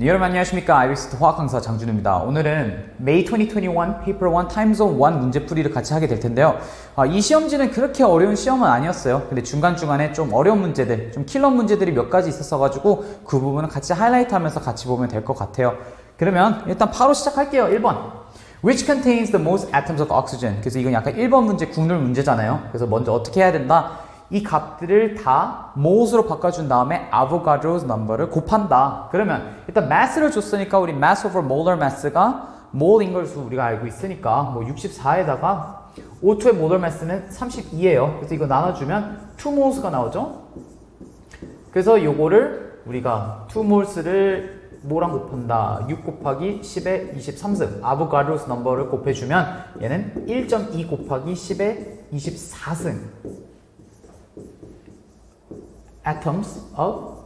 네, 여러분 안녕하십니까 아이비스트 화학 강사 장준우입니다. 오늘은 May 2021 Paper 1 Time Zone 1 문제풀이를 같이 하게 될 텐데요. 아, 이 시험지는 그렇게 어려운 시험은 아니었어요. 근데 중간중간에 좀 어려운 문제들, 좀 킬러 문제들이 몇 가지 있었어가지고 그 부분은 같이 하이라이트 하면서 같이 보면 될 것 같아요. 그러면 일단 바로 시작할게요. 1번. Which contains the most atoms of oxygen? 그래서 이건 약간 1번 문제 국룰 문제잖아요. 그래서 먼저 어떻게 해야 된다? 이 값들을 다 몰스로 바꿔준 다음에 아보가드로's number를 곱한다. 그러면 일단 mass를 줬으니까 우리 mass over molar mass가 몰인 걸 우리가 알고 있으니까 뭐 64에다가 O2의 molar mass는 32예요. 그래서 이거 나눠주면 2 moles가 나오죠. 그래서 요거를 우리가 2 moles를 뭐랑 곱한다? 6 곱하기 10의 23승 아보가드로스 넘버를 곱해주면 얘는 1.2 곱하기 10의 24승 atoms of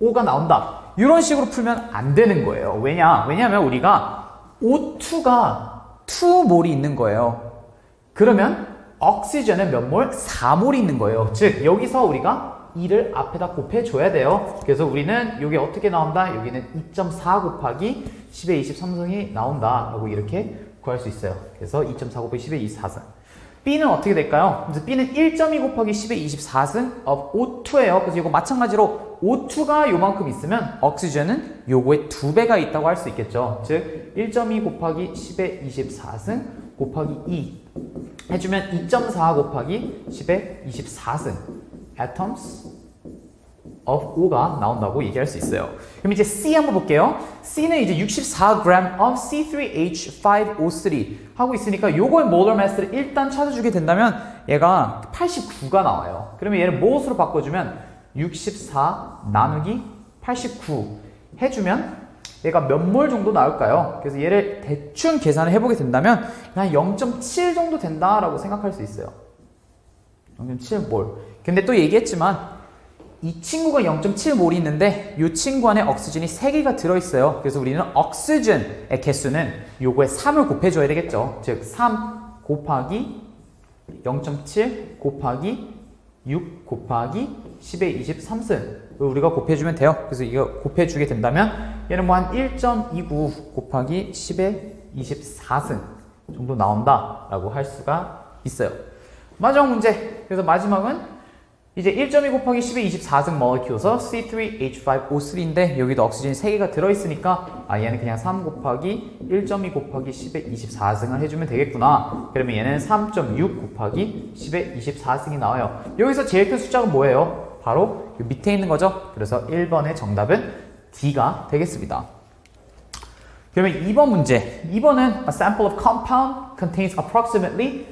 O가 나온다. 이런 식으로 풀면 안 되는 거예요. 왜냐? 왜냐하면 우리가 O2가 2몰이 있는 거예요. 그러면 옥시전은 몇 몰? 4몰이 있는 거예요. 즉 여기서 우리가 2를 앞에다 곱해줘야 돼요. 그래서 우리는 이게 어떻게 나온다? 여기는 2.4 곱하기 10의 23승이 나온다. 라고 이렇게 구할 수 있어요. 그래서 2.4 곱하기 10의 24승. B는 어떻게 될까요? B는 1.2 곱하기 10의 24승 of O2예요. 그래서 이거 마찬가지로 O2가 요만큼 있으면 옥시전은 요거의 두 배가 있다고 할 수 있겠죠. 즉 1.2 곱하기 10의 24승 곱하기 2 해주면 2.4 곱하기 10의 24승 atoms of O가 나온다고 얘기할 수 있어요. 그럼 이제 C 한번 볼게요. C는 이제 64g of C3H5O3 하고 있으니까 요거의 molar mass를 일단 찾아주게 된다면 얘가 89가 나와요. 그러면 얘를 무엇으로 바꿔주면 64 나누기 89 해주면 얘가 몇 몰 정도 나올까요? 그래서 얘를 대충 계산을 해보게 된다면 한 0.7 정도 된다라고 생각할 수 있어요. 0.7몰. 근데 또 얘기했지만 이 친구가 0.7몰이 있는데 이 친구 안에 옥시전이 3개가 들어있어요. 그래서 우리는 옥시전의 개수는 요거에 3을 곱해줘야 되겠죠. 즉, 3 곱하기 0.7 곱하기 6 곱하기 10의 23승 우리가 곱해주면 돼요. 그래서 이거 곱해주게 된다면 얘는 뭐 한 1.29 곱하기 10의 24승 정도 나온다라고 할 수가 있어요. 마지막 문제. 그래서 마지막은 이제 1.2 곱하기 10의 24승 모lecule서 C3H5O3인데 여기도 옥시전이 3개가 들어있으니까 아 얘는 그냥 3 곱하기 1.2 곱하기 10의 24승을 해주면 되겠구나. 그러면 얘는 3.6 곱하기 10의 24승이 나와요. 여기서 제일 큰 숫자가 뭐예요? 바로 밑에 있는 거죠? 그래서 1번의 정답은 D가 되겠습니다. 그러면 2번 문제. 2번은 A sample of compound contains approximately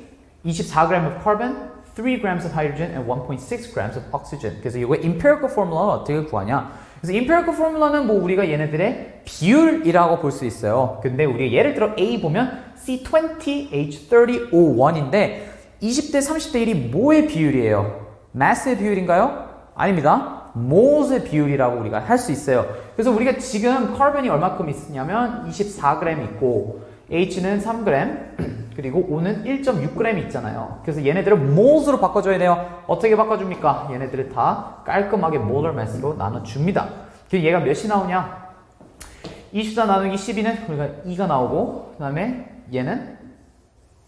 24g of carbon 3 grams of hydrogen and 1.6 grams of oxygen. 그래서 이거 empirical formula는 어떻게 구하냐? 그래서 empirical formula는 뭐 우리가 얘네들의 비율이라고 볼 수 있어요. 근데 우리가 예를 들어 A 보면 C20H30O1인데 20대 30대 1이 뭐의 비율이에요? mass의 비율인가요? 아닙니다. 몰의 비율이라고 우리가 할 수 있어요. 그래서 우리가 지금 carbon이 얼마큼 있냐면 24g 있고 H는 3g 그리고 O는 1.6g 있잖아요. 그래서 얘네들을 moles로 바꿔줘야 돼요. 어떻게 바꿔줍니까? 얘네들을 다 깔끔하게 molar mass로 나눠줍니다. 그래서 얘가 몇이 나오냐? 24 나누기 12는 우리가 2가 나오고 그 다음에 얘는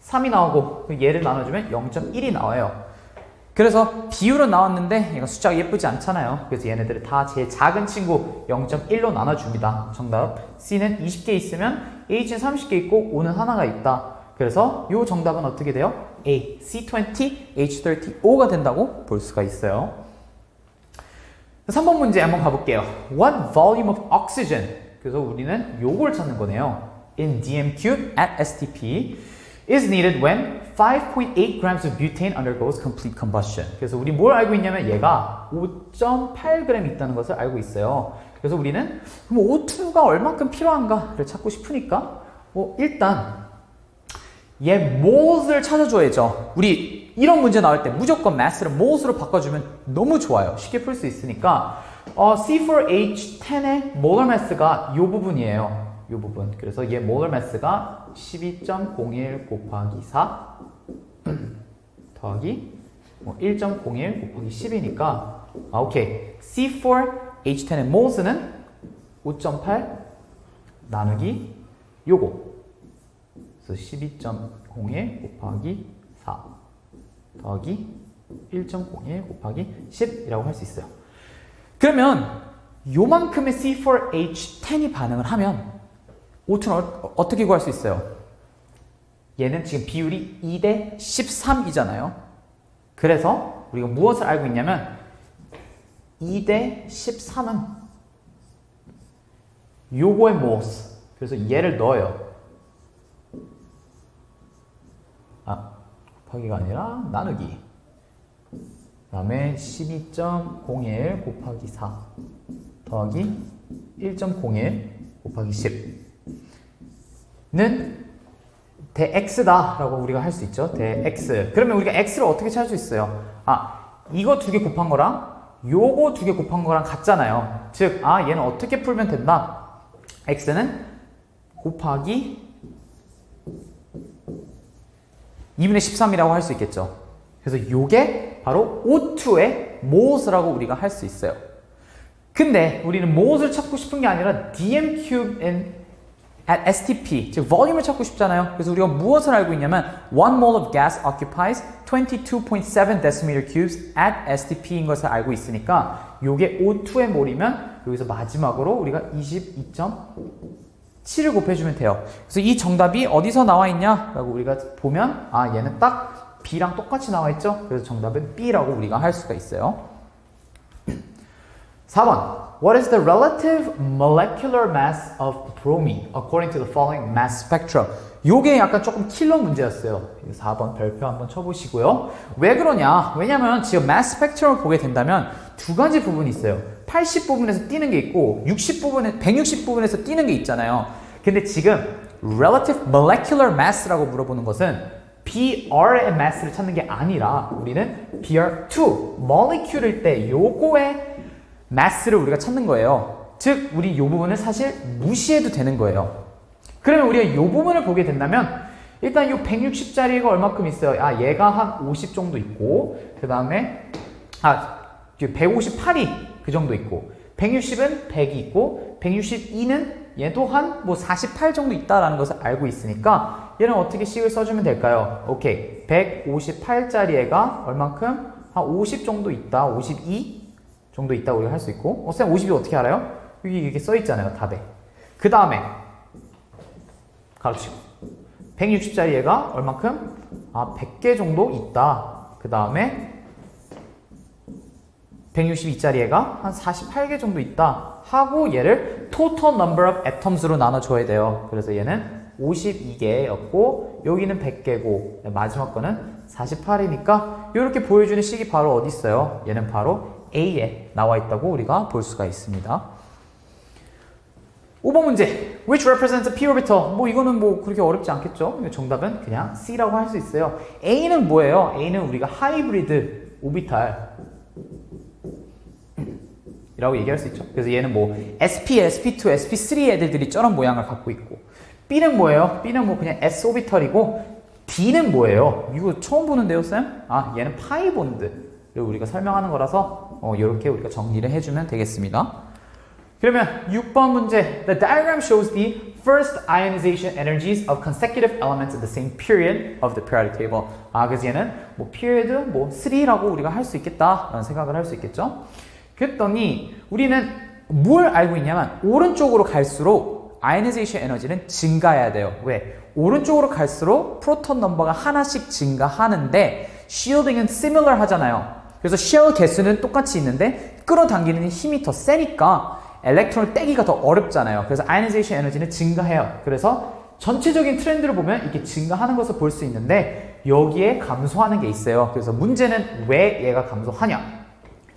3이 나오고 얘를 나눠주면 0.1이 나와요. 그래서 비율은 나왔는데 얘가 숫자가 예쁘지 않잖아요. 그래서 얘네들을 다 제일 작은 친구 0.1로 나눠줍니다. 정답 C는 20개 있으면 H는 30개 있고 O는 하나가 있다. 그래서 이 정답은 어떻게 돼요? A, C20, H30O가 된다고 볼 수가 있어요. 3번 문제 한번 가볼게요. What volume of oxygen? 그래서 우리는 요걸 찾는 거네요. In dm cube at STP is needed when 5.8 grams of butane undergoes complete combustion. 그래서 우리 뭘 알고 있냐면 얘가 5.8g 있다는 것을 알고 있어요. 그래서 우리는 그럼 O2가 얼마큼 필요한가를 찾고 싶으니까 뭐 일단 얘 몰을 찾아줘야죠. 우리 이런 문제 나올 때 무조건 mass를 몰으로 바꿔주면 너무 좋아요. 쉽게 풀 수 있으니까 어, C4H10의 molar mass가 이 부분이에요. 이 부분. 그래서 얘 molar mass가 12.01 곱하기 4 더하기 뭐 1.01 곱하기 10이니까 아, 오케이. C4H10의 몰스는 5.8 나누기 요거. 그래서 12.01 곱하기 4 더하기 1.01 곱하기 10이라고 할 수 있어요. 그러면 요만큼의 C4H10이 반응을 하면 O2는 어, 어떻게 구할 수 있어요? 얘는 지금 비율이 2대 13이잖아요. 그래서 우리가 무엇을 알고 있냐면 2대 13은 요거의 모스. 그래서 얘를 넣어요. 아, 곱하기가 아니라 나누기. 그 다음에 12.01 곱하기 4 더하기 1.01 곱하기 10는 대 x다 라고 우리가 할 수 있죠. 대 x. 그러면 우리가 x를 어떻게 찾을 수 있어요? 아, 이거 두 개 곱한 거랑 요거 두 개 곱한 거랑 같잖아요. 즉, 아, 얘는 어떻게 풀면 된다? x는 곱하기 2분의 13이라고 할 수 있겠죠. 그래서 요게 바로 O2의 모스라고 우리가 할 수 있어요. 근데 우리는 모스를 찾고 싶은 게 아니라 dm cube in at STP, 즉 volum을 찾고 싶잖아요. 그래서 우리가 무엇을 알고 있냐면 one mole of gas occupies 22.7 decimeter cubes at STP인 것을 알고 있으니까 요게 O2의 몰이면 여기서 마지막으로 우리가 22.7을 곱해주면 돼요. 그래서 이 정답이 어디서 나와 있냐? 라고 우리가 보면 아 얘는 딱 B랑 똑같이 나와 있죠? 그래서 정답은 B라고 우리가 할 수가 있어요. 4번 What is the relative molecular mass of bromine according to the following mass spectrum? 요게 약간 조금 킬러 문제였어요. 4번 별표 한번 쳐보시고요. 왜 그러냐? 왜냐면 지금 mass spectrum을 보게 된다면 두 가지 부분이 있어요. 80 부분에서 뛰는 게 있고 60 부분에 160 부분에서 뛰는 게 있잖아요. 근데 지금 relative molecular mass라고 물어보는 것은 BR의 mass를 찾는 게 아니라 우리는 BR2 molecule일 때 요거의 mass를 우리가 찾는 거예요. 즉 우리 요 부분을 사실 무시해도 되는 거예요. 그러면 우리가 이 부분을 보게 된다면 일단 이 160짜리가 얼마큼 있어요? 아 얘가 한 50 정도 있고 그 다음에 아 158이 그 정도 있고 160은 100이 있고 162는 얘도 한뭐 48 정도 있다라는 것을 알고 있으니까 얘는 어떻게 식을 써주면 될까요? 오케이 158짜리 애가 얼만큼? 한 50 정도 있다 52 정도 있다고 우리가 할 수 있고 어, 쌤 50이 어떻게 알아요? 여기 이렇게 써 있잖아요 답에 그 다음에 가르치고 160짜리 얘가 얼만큼? 아 100개 정도 있다 그 다음에 162짜리 얘가 한 48개 정도 있다 하고 얘를 total number of atoms로 나눠줘야 돼요 그래서 얘는 52개였고 여기는 100개고 마지막 거는 48이니까 이렇게 보여주는 식이 바로 어디 있어요? 얘는 바로 A에 나와 있다고 우리가 볼 수가 있습니다. 5번 문제. Which represents p orbital? 뭐 이거는 뭐 그렇게 어렵지 않겠죠? 정답은 그냥 C라고 할 수 있어요. A는 뭐예요? A는 우리가 hybrid orbital이라고 얘기할 수 있죠. 그래서 얘는 뭐 SP, SP2, SP3 애들들이 저런 모양을 갖고 있고 B는 뭐예요? B는 뭐 그냥 S 오비털이고 D는 뭐예요? 이거 처음 보는데요, 쌤? 아, 얘는 pi bond. 우리가 설명하는 거라서 어, 이렇게 우리가 정리를 해주면 되겠습니다. 그러면 6번 문제 The diagram shows the first ionization energies of consecutive elements in the same period of the periodic table. 아, 그래서 얘는 뭐 period 뭐 3라고 우리가 할 수 있겠다라는 생각을 할 수 있겠죠. 그랬더니 우리는 뭘 알고 있냐면 오른쪽으로 갈수록 ionization 에너지는 증가해야 돼요. 왜? 오른쪽으로 갈수록 proton number가 하나씩 증가하는데 shielding은 similar 하잖아요. 그래서 shell 개수는 똑같이 있는데 끌어당기는 힘이 더 세니까 electron을 떼기가 더 어렵잖아요. 그래서 ionization 에너지는 증가해요. 그래서 전체적인 트렌드를 보면 이게 증가하는 것을 볼 수 있는데 여기에 감소하는 게 있어요. 그래서 문제는 왜 얘가 감소하냐?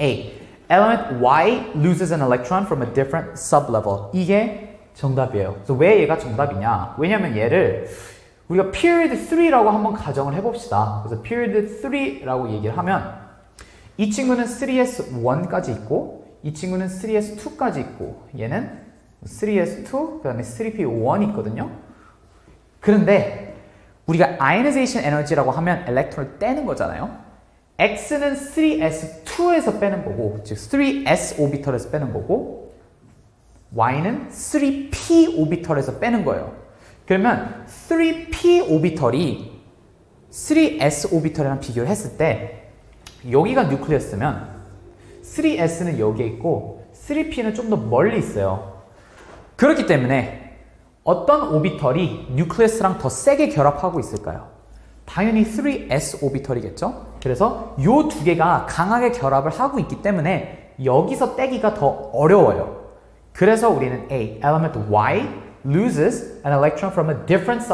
A. Element Y loses an electron from a different sublevel. 이게 정답이에요. 그래서 왜 얘가 정답이냐? 왜냐면 얘를 우리가 period 3라고 한번 가정을 해봅시다. 그래서 period 3라고 얘기를 하면 이 친구는 3S1까지 있고 이 친구는 3S2까지 있고 얘는 3S2 그 다음에 3P1 있거든요. 그런데 우리가 ionization 에너지라고 하면 엘렉트론을 떼는 거잖아요. X는 3S2에서 빼는 거고 즉 3S 오비털에서 빼는 거고 Y는 3p 오비털에서 빼는 거예요. 그러면 3p 오비털이 3s 오비털이랑 비교를 했을 때 여기가 뉴클리어스면 3s는 여기에 있고 3p는 좀 더 멀리 있어요. 그렇기 때문에 어떤 오비털이 뉴클리어스랑 더 세게 결합하고 있을까요? 당연히 3s 오비털이겠죠? 그래서 이 두 개가 강하게 결합을 하고 있기 때문에 여기서 떼기가 더 어려워요. 그래서 우리는 A, element Y loses an electron from a different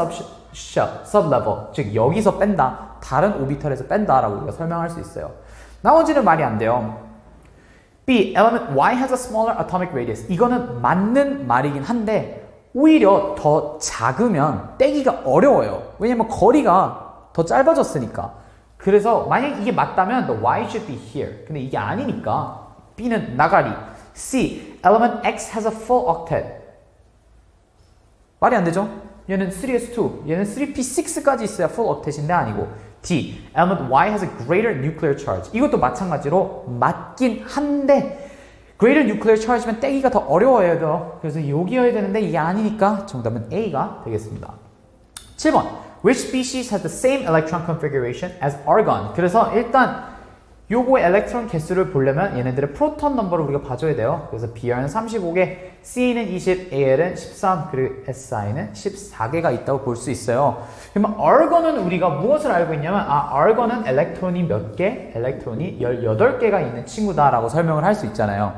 sub, sublevel. 즉 여기서 뺀다. 다른 오비털에서 뺀다라고 우리가 설명할 수 있어요. 나머지는 말이 안 돼요. B, element Y has a smaller atomic radius. 이거는 맞는 말이긴 한데 오히려 더 작으면 떼기가 어려워요. 왜냐면 거리가 더 짧아졌으니까. 그래서 만약 이게 맞다면 the Y should be here. 근데 이게 아니니까 B는 나가리. C. Element X has a full octet. 말이 안 되죠? 얘는 3s2, 얘는 3p6까지 있어야 full octet인데 아니고 D. Element Y has a greater nuclear charge. 이것도 마찬가지로 맞긴 한데 greater nuclear charge면 떼기가 더 어려워요. 그래서 여기여야 되는데 이게 아니니까 정답은 A가 되겠습니다. 7번. Which species has the same electron configuration as argon? 그래서 일단 요거의 엘렉트론 개수를 보려면 얘네들의 프로톤 넘버를 우리가 봐줘야 돼요. 그래서 Br은 35개, C는 20, AL은 13, 그리고 SI는 14개가 있다고 볼 수 있어요. 그러면 argon은 우리가 무엇을 알고 있냐면 아, argon은 엘렉트론이 몇 개? 엘렉트론이 18개가 있는 친구다라고 설명을 할 수 있잖아요.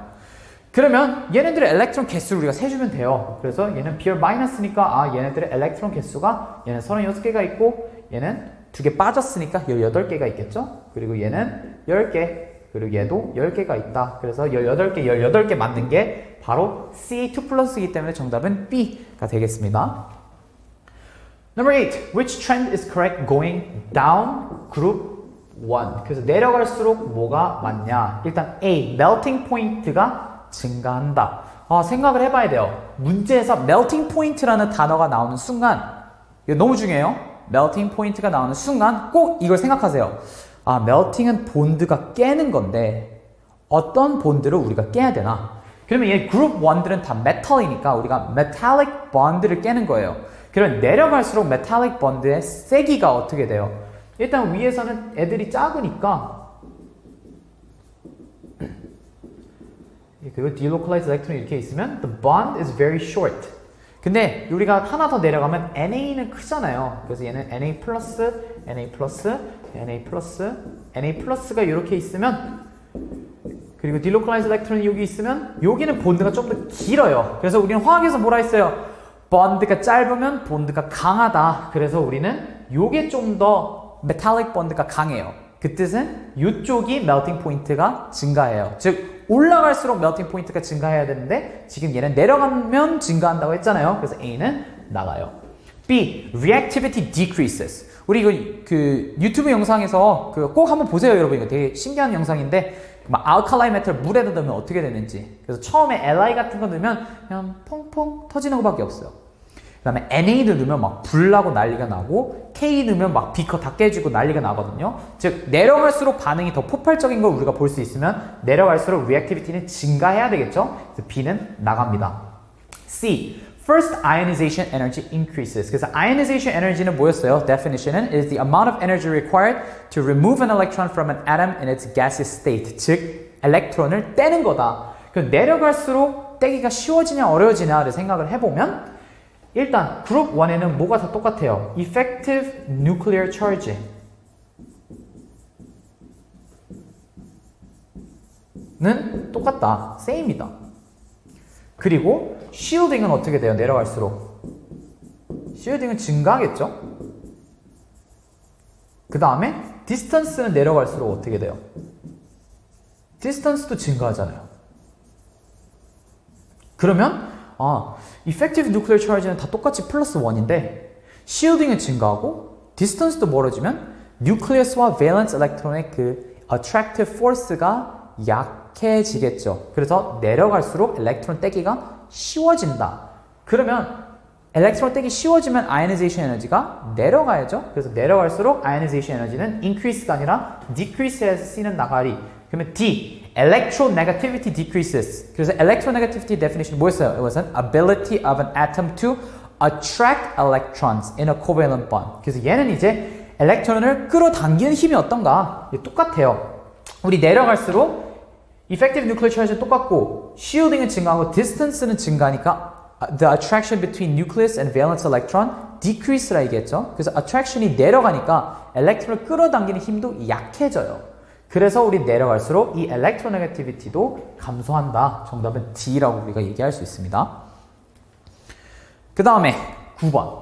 그러면 얘네들의 엘렉트론 개수를 우리가 세주면 돼요. 그래서 얘는 Br 마이너스니까 아 얘네들의 엘렉트론 개수가 얘는 36개가 있고 얘는 두 개 빠졌으니까 18개가 있겠죠? 그리고 얘는 10개 그리고 얘도 10개가 있다. 그래서 18개, 18개 맞는 게 바로 C2 플러스이기 때문에 정답은 B가 되겠습니다. Number 8. Which trend is correct going down group 1? 그래서 내려갈수록 뭐가 맞냐? 일단 A. melting point가 증가한다. 아, 생각을 해봐야 돼요. 문제에서 melting point라는 단어가 나오는 순간 이거 너무 중요해요. melting point가 나오는 순간 꼭 이걸 생각하세요. 아, melting은 본드가 깨는 건데 어떤 본드를 우리가 깨야 되나? 그러면 얘 그룹 1들은 다 메탈이니까 우리가 metallic bond를 깨는 거예요. 그럼 내려갈수록 metallic bond의 세기가 어떻게 돼요? 일단 위에서는 애들이 작으니까 그리고 delocalized electron 이렇게 있으면 the bond is very short. 근데 우리가 하나 더 내려가면 NA는 크잖아요. 그래서 얘는 NA 플러스, NA 플러스, NA 플러스, NA 플러스가 이렇게 있으면 그리고 delocalized electron이 여기 있으면 여기는 bond가 좀 더 길어요. 그래서 우리는 화학에서 뭐라 했어요? bond가 짧으면 bond가 강하다. 그래서 우리는 요게 좀 더 metallic bond가 강해요. 그 뜻은 이쪽이 melting point가 증가해요. 즉 올라갈수록 melting point가 증가해야 되는데 지금 얘는 내려가면 증가한다고 했잖아요. 그래서 A는 나가요. B. Reactivity decreases. 우리 그, 그 유튜브 영상에서 그 꼭 한번 보세요, 여러분. 이거 되게 신기한 영상인데 막 alkali metal 물에다 넣으면 어떻게 되는지. 그래서 처음에 Li 같은 거 넣으면 그냥 퐁퐁 터지는 것밖에 없어요. 그 다음에 NA를 넣으면 막 불나고 난리가 나고 K 넣으면 막 비커 다 깨지고 난리가 나거든요. 즉 내려갈수록 반응이 더 폭발적인 걸 우리가 볼 수 있으면 내려갈수록 reactivity는 증가해야 되겠죠. 그래서 B는 나갑니다. C. First ionization energy increases. 그래서 ionization energy는 뭐였어요? Definition은 is the amount of energy required to remove an electron from an atom in its gaseous state. 즉 엘렉트론을 떼는 거다. 그 내려갈수록 떼기가 쉬워지냐 어려워지냐를 생각을 해보면 일단 그룹 1에는 뭐가 다 똑같아요. Effective nuclear charge. 는 똑같다. same이다. 그리고 shielding은 어떻게 돼요? 내려갈수록. shielding은 증가하겠죠? 그 다음에 distance는 내려갈수록 어떻게 돼요? distance도 증가하잖아요. 그러면 아, effective nuclear charge는 다 똑같이 플러스 1인데 shielding은 증가하고 distance도 멀어지면 nucleus와 valence electron의 그 attractive force가 약해지겠죠. 그래서 내려갈수록 엘렉트론 떼기가 쉬워진다. 그러면 엘렉트론 떼기 쉬워지면 ionization 에너지가 내려가야죠. 그래서 내려갈수록 ionization 에너지는 increase가 아니라 decrease에서 쓰이는 나가리. 그러면 D, electronegativity decreases. 그래서 electronegativity definition 뭐였어요? It was an ability of an atom to attract electrons in a covalent bond. 그래서 얘는 이제 엘렉트론을 끌어당기는 힘이 어떤가? 똑같아요. 우리 내려갈수록 effective nuclear charge는 똑같고 shielding은 증가하고 distance는 증가하니까 the attraction between nucleus and valence electron decrease라 얘기했죠. 그래서 attraction이 내려가니까 엘렉트론을 끌어당기는 힘도 약해져요. 그래서 우리 내려갈수록 이 electronegativity도 감소한다. 정답은 D라고 우리가 얘기할 수 있습니다. 그 다음에 9번.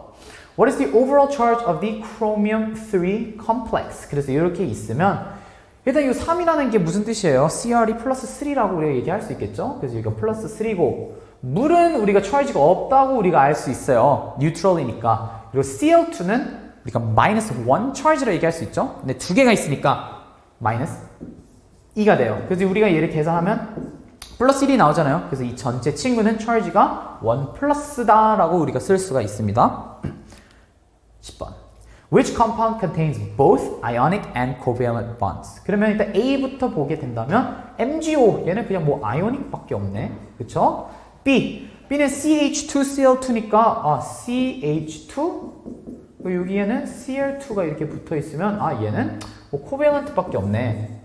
What is the overall charge of the chromium 3 complex? 그래서 이렇게 있으면 일단 이 3이라는 게 무슨 뜻이에요? CRE 플러스 3라고 우리가 얘기할 수 있겠죠? 그래서 여기가 플러스 3고 물은 우리가 charge가 없다고 우리가 알 수 있어요. 뉴트럴이니까. 그리고 Cl2는 우리가 마이너스 1 charge라 얘기할 수 있죠? 근데 두 개가 있으니까 마이너스 2가 돼요. 그래서 우리가 얘를 계산하면 플러스 1이 나오잖아요. 그래서 이 전체 친구는 charge가 1 플러스다라고 우리가 쓸 수가 있습니다. 10번. Which compound contains both ionic and covalent bonds? 그러면 일단 A부터 보게 된다면 MgO 얘는 그냥 뭐 아이오닉밖에 없네. 그쵸? B B는 CH2Cl2니까 아 CH2 여기에는 Cl2가 이렇게 붙어 있으면 아 얘는 뭐 코밸런트밖에 없네.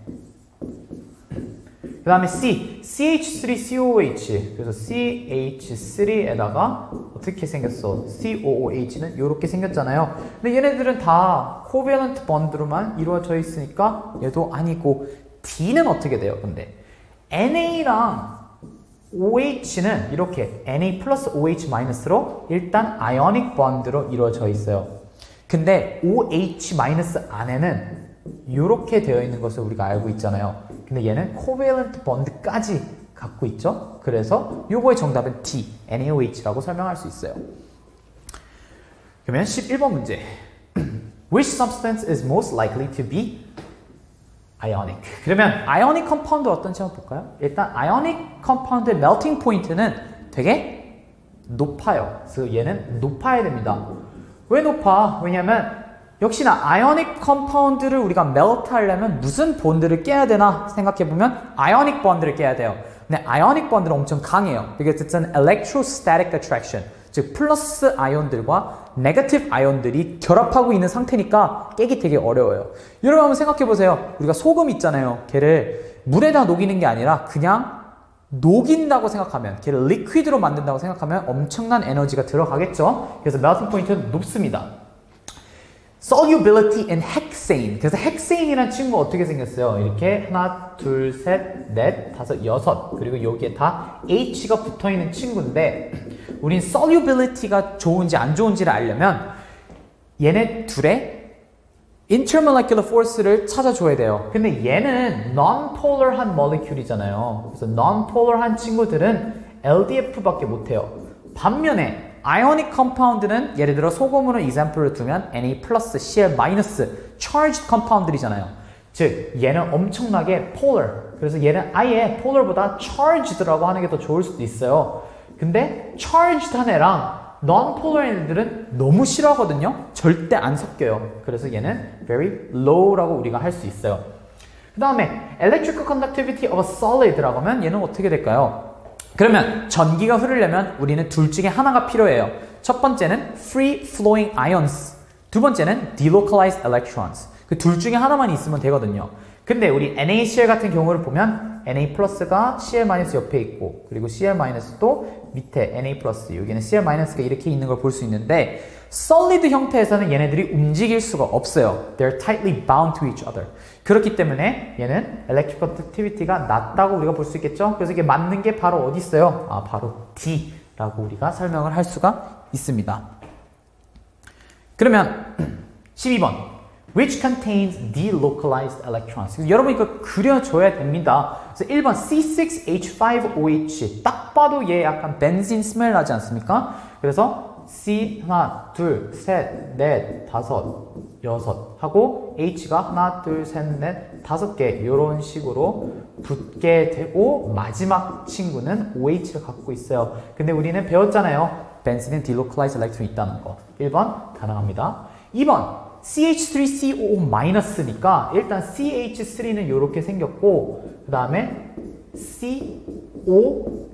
그 다음에 C, CH3COOH. 그래서 CH3에다가 어떻게 생겼어? COOH는 이렇게 생겼잖아요. 근데 얘네들은 다 코밸런트 번드로만 이루어져 있으니까 얘도 아니고 D는 어떻게 돼요? 근데 NA랑 OH는 이렇게 Na 플러스 OH 마이너스로 일단 아이오닉 번드로 이루어져 있어요. 근데 OH 마이너스 안에는 이렇게 되어 있는 것을 우리가 알고 있잖아요. 근데 얘는 코밸런트 번드까지 갖고 있죠. 그래서 요거의 정답은 T, NaOH라고 설명할 수 있어요. 그러면 11번 문제. Which substance is most likely to be ionic? 그러면 ionic compound 어떤 지 한번 볼까요? 일단 ionic compound의 melting point는 되게 높아요. 그래서 얘는 높아야 됩니다. 왜 높아? 왜냐면 역시나 ionic compound를 우리가 melt 하려면 무슨 bond를 깨야 되나 생각해 보면 ionic bond를 깨야 돼요. 근데 ionic bond는 엄청 강해요. it's an electrostatic attraction. 즉 플러스 ion들과 negative ion들이 결합하고 있는 상태니까 깨기 되게 어려워요. 여러분 한번 생각해 보세요. 우리가 소금 있잖아요. 걔를 물에다 녹이는 게 아니라 그냥 녹인다고 생각하면 걔를 리퀴드로 만든다고 생각하면 엄청난 에너지가 들어가겠죠. 그래서 멜팅 포인트는 높습니다. Solubility in hexane. 그래서 hexane이라는 친구가 어떻게 생겼어요? 이렇게 하나, 둘, 셋, 넷, 다섯, 여섯. 그리고 여기에 다 H가 붙어 있는 친구인데 우린 solubility가 좋은지 안 좋은지를 알려면 얘네 둘의 intermolecular force를 찾아줘야 돼요. 근데 얘는 non-polar한 molecule이잖아요. 그래서 non-polar한 친구들은 LDF밖에 못해요. 반면에 ionic compound는 예를 들어 소금으로 example를 두면 Na 플러스 Cl 마이너스 charged compound이잖아요. 즉 얘는 엄청나게 polar. 그래서 얘는 아예 polar보다 charged라고 하는 게 더 좋을 수도 있어요. 근데 charged한 애랑 non-polar 애들은 너무 싫어하거든요. 절대 안 섞여요. 그래서 얘는 very low라고 우리가 할 수 있어요. 그 다음에 electrical conductivity of a solid라고 하면 얘는 어떻게 될까요? 그러면 전기가 흐르려면 우리는 둘 중에 하나가 필요해요. 첫 번째는 free flowing ions. 두 번째는 delocalized electrons. 그 둘 중에 하나만 있으면 되거든요. 근데 우리 NaCl 같은 경우를 보면 Na 플러스가 Cl 마이너스 옆에 있고 그리고 Cl 마이너스도 밑에 Na 플러스 여기는 Cl 마이너스가 이렇게 있는 걸 볼 수 있는데 solid 형태에서는 얘네들이 움직일 수가 없어요. They're tightly bound to each other. 그렇기 때문에 얘는 electric conductivity가 낮다고 우리가 볼 수 있겠죠? 그래서 이게 맞는 게 바로 어디 있어요? 아, 바로 D라고 우리가 설명을 할 수가 있습니다. 그러면 12번. which contains delocalized electrons. 여러분 이거 그려줘야 됩니다. 그래서 1번 C6H5OH 딱 봐도 얘 약간 벤진 스멜 나지 않습니까? 그래서 C 하나, 둘, 셋, 넷, 다섯, 여섯 하고 H가 하나, 둘, 셋, 넷, 다섯 개 이런 식으로 붙게 되고 마지막 친구는 OH를 갖고 있어요. 근데 우리는 배웠잖아요. 벤신은 delocalized electron 있다는 거. 1번 가능합니다. 2번 CH3COO 마이너스니까 일단 CH3는 이렇게 생겼고 그 다음에 COO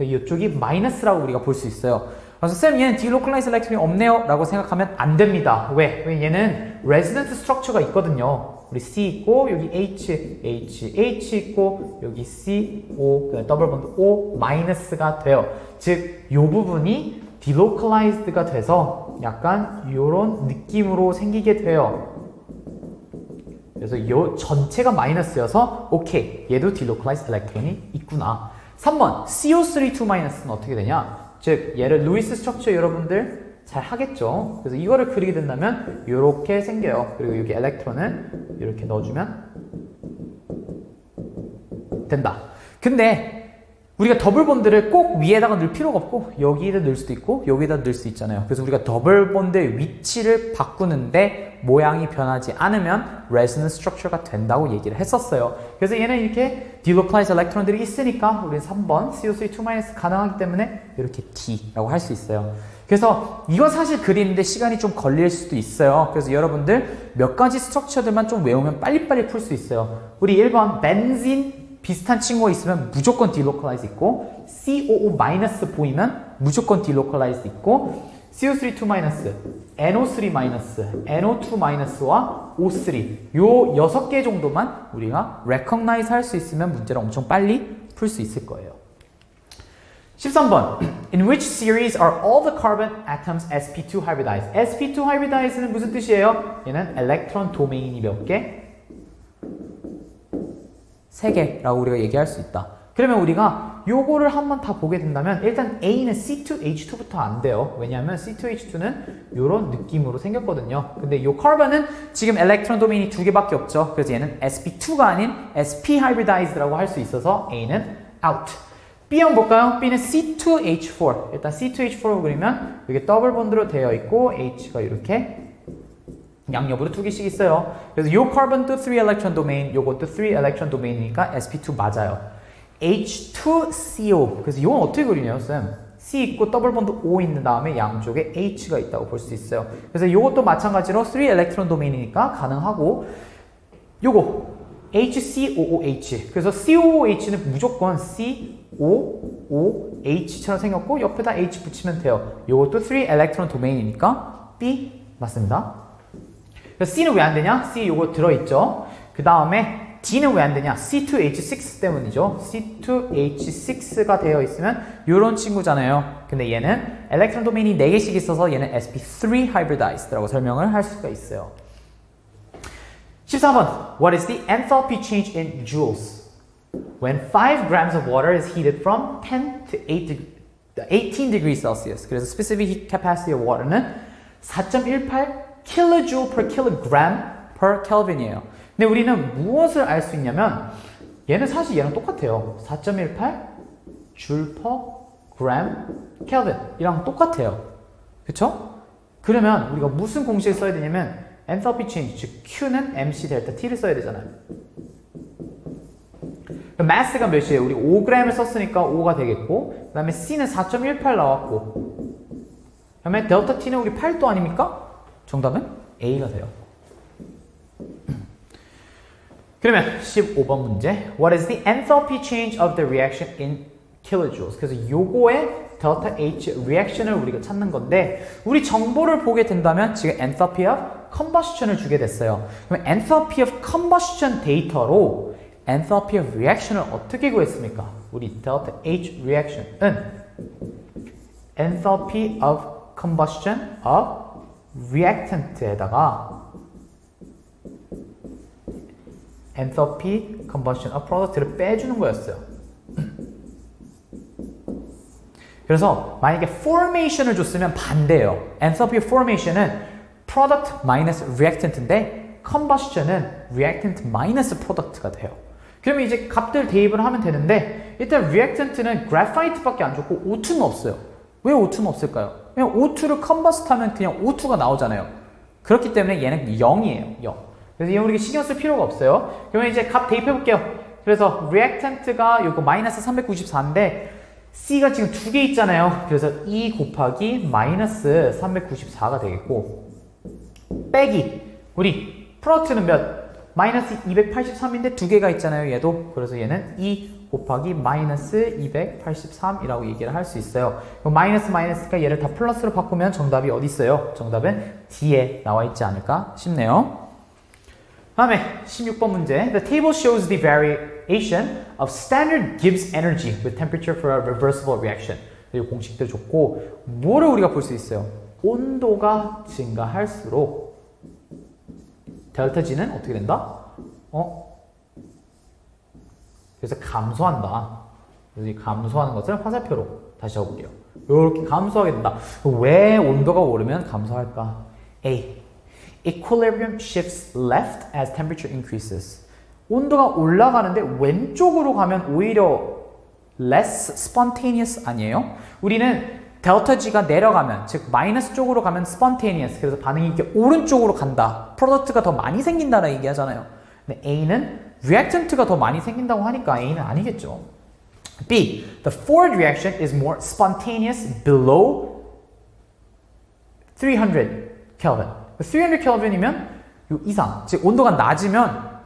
이쪽이 마이너스라고 우리가 볼 수 있어요. 그래서 쌤 얘는 delocalized electron이 없네요 라고 생각하면 안 됩니다. 왜? 왜 얘는 resonance structure가 있거든요. 우리 C 있고 여기 H, H, H 있고 여기 C, O, 그 double bond O 마이너스가 돼요. 즉, 이 부분이 delocalized가 돼서 약간 이런 느낌으로 생기게 돼요. 그래서 이 전체가 마이너스여서 오케이 얘도 delocalized electron이 있구나. 3번 CO3 2-는 어떻게 되냐? 즉 얘를 Lewis structure 여러분들 잘 하겠죠. 그래서 이거를 그리게 된다면 이렇게 생겨요. 그리고 여기 electron을 이렇게 넣어주면 된다. 근데 우리가 double bond를 꼭 위에다가 넣을 필요가 없고 여기에다 넣을 수도 있고 여기에다 넣을 수 있잖아요. 그래서 우리가 double bond의 위치를 바꾸는데 모양이 변하지 않으면 resonance structure가 된다고 얘기를 했었어요. 그래서 얘는 이렇게 delocalized electron들이 있으니까 우리는 3번 CO2 가능하기 때문에 이렇게 D라고 할 수 있어요. 그래서 이건 사실 그리는데 시간이 좀 걸릴 수도 있어요. 그래서 여러분들 몇 가지 structure들만 좀 외우면 빨리빨리 풀 수 있어요. 우리 1번 benzene 비슷한 친구가 있으면 무조건 delocalize 있고 COO- 보이면 무조건 delocalize 있고 CO3 2 NO3 NO2-와 O3 요 여섯 개 정도만 우리가 recognize 할 수 있으면 문제를 엄청 빨리 풀 수 있을 거예요. 13번 In which series are all the carbon atoms sp2 hybridized? sp2 hybridized는 무슨 뜻이에요? 얘는 electron 도메인이 몇 개? 3개라고 우리가 얘기할 수 있다. 그러면 우리가 요거를 한번 다 보게 된다면 일단 A는 C2H2부터 안 돼요. 왜냐하면 C2H2는 이런 느낌으로 생겼거든요. 근데 요 카본은 지금 엘렉트론 도메인이 두 개밖에 없죠. 그래서 얘는 sp2가 아닌 sp hybridized라고 할 수 있어서 A는 out. B형 볼까요? B는 C2H4. 일단 C2H4로 그리면 여기 더블 본드로 되어 있고 H가 이렇게 양옆으로 두 개씩 있어요. 그래서 요 carbon도 3 electron domain, 요것도 3 electron domain이니까 sp2 맞아요. H2CO. 그래서 이건 어떻게 그리냐요, 쌤? C 있고 double bond O 있는 다음에 양쪽에 H가 있다고 볼 수 있어요. 그래서 이것도 마찬가지로 3 electron domain이니까 가능하고 요거 HCOOH. 그래서 COOH는 무조건 COOH처럼 생겼고 옆에다 H 붙이면 돼요. 요것도 3 electron domain이니까 B 맞습니다. C는 왜 안 되냐? C 요거 들어있죠. 그 다음에 D는 왜 안 되냐? C2H6 때문이죠. C2H6가 되어 있으면 이런 친구잖아요. 근데 얘는 엘렉트론 도메인이 4개씩 있어서 얘는 sp3 hybridized라고 설명을 할 수가 있어요. 14번 What is the enthalpy change in joules? When 5 grams of water is heated from 10 to 8 18 degrees Celsius. 그래서 specific heat capacity of water는 4.18 kilojoule per kilogram per Kelvin이에요. 근데 우리는 무엇을 알 수 있냐면 얘는 사실 얘랑 똑같아요. 4.18 joule per gram Kelvin 이랑 똑같아요. 그쵸? 그러면 우리가 무슨 공식을 써야 되냐면 enthalpy change, 즉 Q는 mc 델타 T를 써야 되잖아요. 마스가 몇이에요? 우리 5g을 썼으니까 5가 되겠고 그 다음에 C는 4.18 나왔고 그 다음에 델타 T는 우리 8도 아닙니까? 정답은 A가 돼요. 그러면 15번 문제. What is the enthalpy change of the reaction in kilojoules? 그래서 요거의 delta H reaction을 우리가 찾는 건데 우리 정보를 보게 된다면 지금 enthalpy of combustion을 주게 됐어요. 그럼 enthalpy of combustion 데이터로 enthalpy of reaction을 어떻게 구했습니까? 우리 delta H reaction은 enthalpy of combustion of reactant에다가 enthalpy combustion of product를 빼주는 거였어요. 그래서 만약에 formation을 줬으면 반대예요. enthalpy formation은 product minus reactant인데 combustion은 reactant minus product가 돼요. 그러면 이제 값들 대입을 하면 되는데 일단 reactant는 graphite밖에 안 줬고 O2는 없어요. 왜 O2는 없을까요? 그냥 O2를 combust 하면 그냥 O2가 나오잖아요. 그렇기 때문에 얘는 0이에요. 0. 그래서 얘 우리가 신경 쓸 필요가 없어요. 그러면 이제 값 대입해 볼게요. 그래서 reactant가 이거 마이너스 394인데 C가 지금 두 개 있잖아요. 그래서 2 곱하기 마이너스 394가 되겠고 빼기 우리 product는 몇? 마이너스 283인데 두 개가 있잖아요 얘도. 그래서 얘는 2 곱하기 마이너스 283이라고 얘기를 할 수 있어요. 마이너스 마이너스가 얘를 다 플러스로 바꾸면 정답이 어디 있어요? 정답은 D에 나와 있지 않을까 싶네요. 다음에 16번 문제. The table shows the variation of standard Gibbs energy with temperature for a reversible reaction. 이 공식들 좋고 뭐를 우리가 볼 수 있어요? 온도가 증가할수록 델타 G는 어떻게 된다? 어? 그래서 감소한다. 그래서 이 감소하는 것을 화살표로 다시 적어볼게요. 이렇게 감소하게 된다. 왜 온도가 오르면 감소할까? A. Equilibrium shifts left as temperature increases. 온도가 올라가는데 왼쪽으로 가면 오히려 less spontaneous 아니에요? 우리는 델타 G가 내려가면 즉 마이너스 쪽으로 가면 spontaneous 그래서 반응이 이렇게 오른쪽으로 간다. 프로덕트가 더 많이 생긴다라 얘기하잖아요. 근데 A는 reactant가 더 많이 생긴다고 하니까 A는 아니겠죠. B. The forward reaction is more spontaneous below 300 Kelvin. 300 Kelvin이면 요 이상, 즉 온도가 낮으면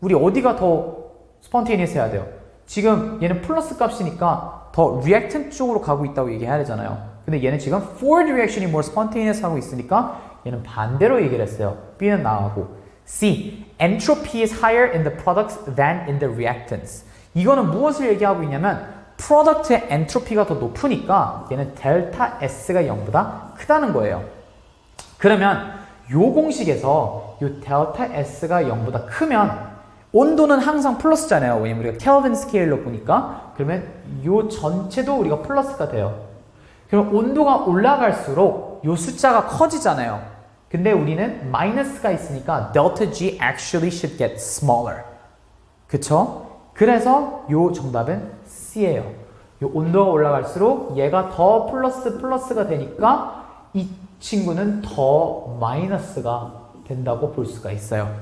우리 어디가 더 spontaneous 해야 돼요? 지금 얘는 플러스 값이니까 더 reactant 쪽으로 가고 있다고 얘기해야 되잖아요. 근데 얘는 지금 forward reaction이 more spontaneous 하고 있으니까 얘는 반대로 얘기를 했어요. B는 나가고 C. Entropy is higher in the products than in the reactants. 이거는 무엇을 얘기하고 있냐면 product의 엔트로피가 더 높으니까 얘는 델타 S가 0보다 크다는 거예요. 그러면 요 공식에서 요 델타 S가 0보다 크면 온도는 항상 플러스잖아요. 왜냐면 우리가 켈빈 스케일로 보니까 그러면 요 전체도 우리가 플러스가 돼요. 그럼 온도가 올라갈수록 요 숫자가 커지잖아요. 근데 우리는 마이너스가 있으니까 delta G actually should get smaller. 그쵸? 그래서 요 정답은 C예요. 요 온도가 올라갈수록 얘가 더 플러스 플러스가 되니까 이 친구는 더 마이너스가 된다고 볼 수가 있어요.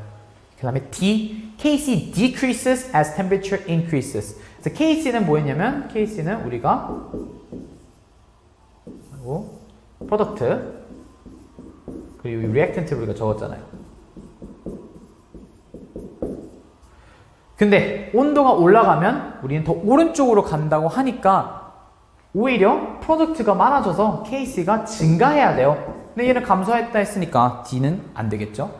그 다음에 D, Kc decreases as temperature increases. 그래서 Kc는 뭐였냐면 Kc는 우리가 그리고 product 그리고 reactant를 우리가 적었잖아요. 근데 온도가 올라가면 우리는 더 오른쪽으로 간다고 하니까 오히려 프로덕트가 많아져서 KC가 증가해야 돼요. 근데 얘는 감소했다 했으니까 D는 안 되겠죠.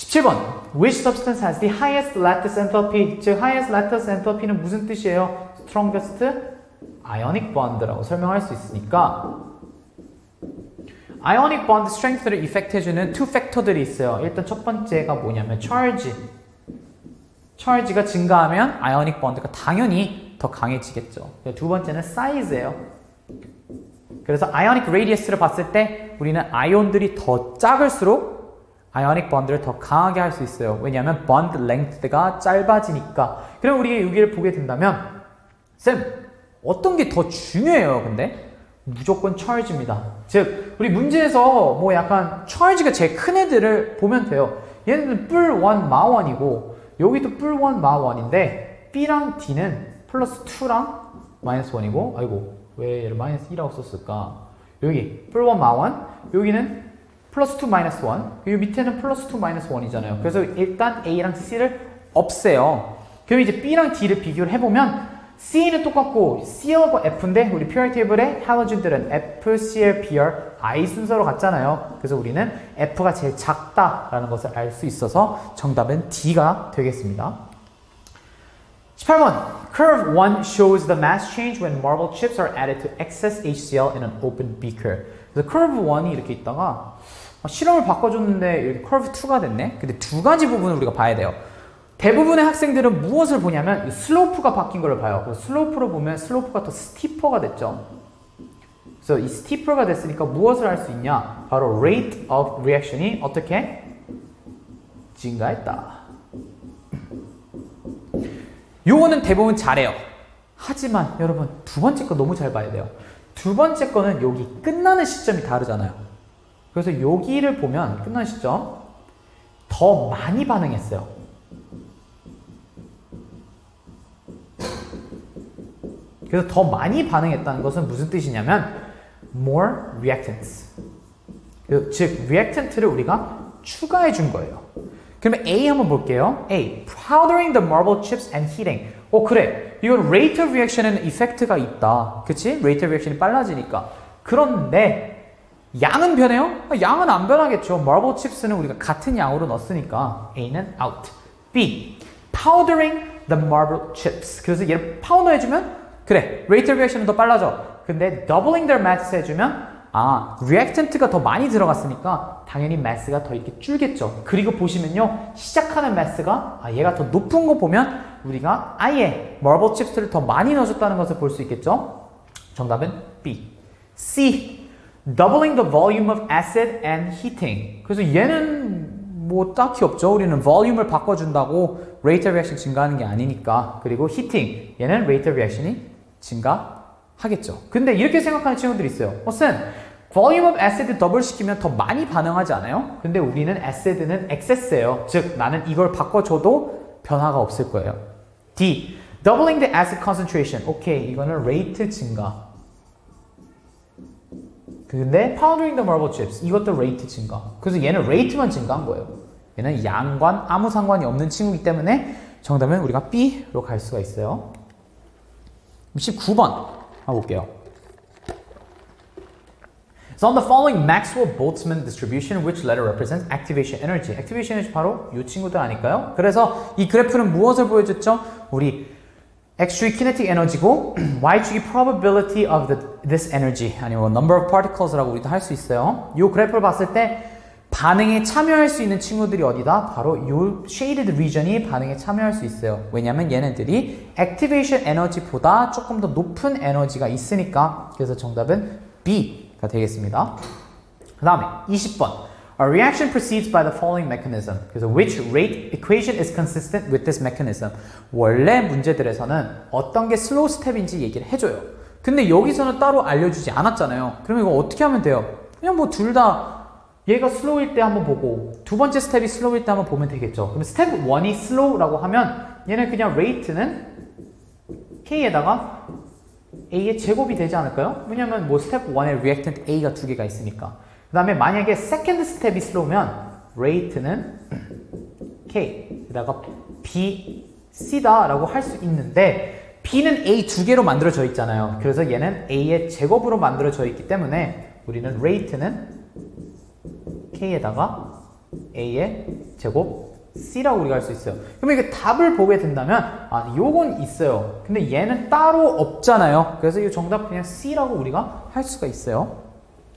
17번 Which substance has the highest lattice enthalpy? 즉 highest lattice enthalpy는 무슨 뜻이에요? strongest ionic bond라고 설명할 수 있으니까 ionic bond strength를 이펙트 해주는 two factor들이 있어요. 일단 첫 번째가 뭐냐면 charge charge가 증가하면 ionic bond가 당연히 더 강해지겠죠. 두 번째는 size예요. 그래서 ionic radius를 봤을 때 우리는 아이온들이 더 작을수록 아이오닉 번드를 더 강하게 할 수 있어요. 왜냐하면 번드 랭스가 짧아지니까. 그럼 우리가 여기를 보게 된다면 쌤 어떤 게 더 중요해요? 근데 무조건 charge입니다. 즉 우리 문제에서 뭐 약간 charge가 제일 큰 애들을 보면 돼요. 얘는 뿔1 마1이고 여기도 뿔1 마1인데 B랑 D는 플러스 2랑 마이너스 1이고 아이고 왜 얘를 마이너스 2라고 썼을까? 여기 뿔1 마1 여기는 플러스 2 마이너스 1. 이 밑에는 플러스 2 마이너스 1이잖아요. 그래서 일단 A랑 C를 없애요. 그럼 이제 B랑 D를 비교를 해보면 C는 똑같고 C하고 F인데 우리 PR 테이블의 할로진들은 F, Cl, PR, I 순서로 갔잖아요. 그래서 우리는 F가 제일 작다라는 것을 알 수 있어서 정답은 D가 되겠습니다. 18번 Curve 1 shows the mass change when marble chips are added to excess HCl in an open beaker. 그래서 Curve 1이 이렇게 있다가 실험을 바꿔줬는데 이렇게 Curve 2가 됐네. 근데 두 가지 부분을 우리가 봐야 돼요. 대부분의 학생들은 무엇을 보냐면 슬로프가 바뀐 걸 봐요. 그래서 슬로프로 보면 슬로프가 더 스티퍼가 됐죠. 그래서 이 스티퍼가 됐으니까 무엇을 할 수 있냐? 바로 rate of reaction이 어떻게 증가했다. 요거는 대부분 잘해요. 하지만 여러분 두 번째 거 너무 잘 봐야 돼요. 두 번째 거는 여기 끝나는 시점이 다르잖아요. 그래서 여기를 보면 끝나는 시점 더 많이 반응했어요. 그래서 더 많이 반응했다는 것은 무슨 뜻이냐면 more reactants. 즉 reactant를 우리가 추가해 준 거예요. 그러면 A 한번 볼게요. A. Powdering the marble chips and heating. 어 그래. 이건 rate of reaction에는 이펙트가 있다. 그치? rate of reaction이 빨라지니까. 그런데 양은 변해요? 아, 양은 안 변하겠죠. marble chips는 우리가 같은 양으로 넣었으니까 A는 out. B. Powdering the marble chips. 그래서 얘를 파우더 해주면 그래. rate of reaction은 더 빨라져. 근데 doubling their mass 해주면 아, reactant가 더 많이 들어갔으니까 당연히 mass가 더 이렇게 줄겠죠. 그리고 보시면요. 시작하는 mass가 아, 얘가 더 높은 거 보면 우리가 아예 marble chips를 더 많이 넣어줬다는 것을 볼 수 있겠죠. 정답은 B. C. Doubling the volume of acid and heating. 그래서 얘는 뭐 딱히 없죠. 우리는 volume을 바꿔준다고 rate of reaction 증가하는 게 아니니까. 그리고 heating. 얘는 rate of reaction이 증가 하겠죠. 근데 이렇게 생각하는 친구들이 있어요. 어, 쌤, volume of acid 더블 시키면 더 많이 반응하지 않아요? 근데 우리는 acid는 excess예요. 즉, 나는 이걸 바꿔줘도 변화가 없을 거예요. D. Doubling the acid concentration. 오케이, 이거는 rate 증가. 근데 powdering the marble chips. 이것도 rate 증가. 그래서 얘는 rate만 증가한 거예요. 얘는 양관 아무 상관이 없는 친구이기 때문에 정답은 우리가 B로 갈 수가 있어요. 19번 해볼게요. So on the following Maxwell-Boltzmann distribution, which letter represents activation energy? activation energy 바로 이 친구들 아닐까요? 그래서 이 그래프는 무엇을 보여줬죠? 우리 x축이 kinetic 에너지고 y축이 probability of the, this energy 아니면 number of particles라고 우리도 할 수 있어요. 이 그래프를 봤을 때 반응에 참여할 수 있는 친구들이 어디다? 바로 이 shaded region이 반응에 참여할 수 있어요. 왜냐면 얘네들이 activation 에너지보다 조금 더 높은 에너지가 있으니까 그래서 정답은 B가 되겠습니다. 그 다음에 20번 A reaction proceeds by the following mechanism. 그래서 which rate equation is consistent with this mechanism. 원래 문제들에서는 어떤 게 slow step인지 얘기를 해줘요. 근데 여기서는 따로 알려주지 않았잖아요. 그러면 이거 어떻게 하면 돼요? 그냥 뭐 둘 다 얘가 slow일 때 한번 보고 두 번째 step이 slow일 때 한번 보면 되겠죠. 그럼 스텝 1이 slow라고 하면 얘는 그냥 rate는 K에다가 A의 제곱이 되지 않을까요? 왜냐면 뭐 스텝 1에 reactant A가 두 개가 있으니까. 그 다음에 만약에 second step이 slow면 rate는 K 에다가 B, C다라고 할 수 있는데 B는 A 두 개로 만들어져 있잖아요. 그래서 얘는 A의 제곱으로 만들어져 있기 때문에 우리는 rate는 K에다가 A의 제곱 C라고 우리가 할 수 있어요. 그러면 이게 답을 보게 된다면 아, 요건 있어요. 근데 얘는 따로 없잖아요. 그래서 이 정답 그냥 C라고 우리가 할 수가 있어요.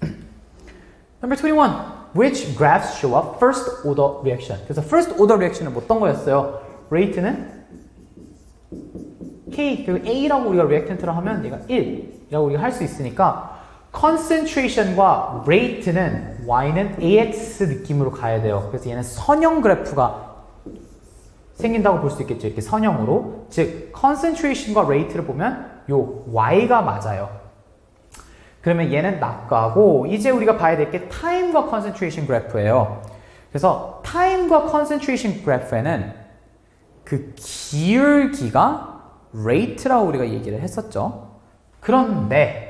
Number 21. Which graphs show up first order reaction? 그래서 first order reaction은 어떤 거였어요? rate는 K 그리고 A라고 우리가 reactant를 하면 얘가 1이라고 우리가 할 수 있으니까 concentration과 rate는 y는 ax 느낌으로 가야 돼요. 그래서 얘는 선형 그래프가 생긴다고 볼 수 있겠죠. 이렇게 선형으로. 즉 concentration과 rate를 보면 요 y가 맞아요. 그러면 얘는 낙가고 이제 우리가 봐야 될 게 time과 concentration 그래프예요. 그래서 time과 concentration 그래프에는 그 기울기가 rate라고 우리가 얘기를 했었죠. 그런데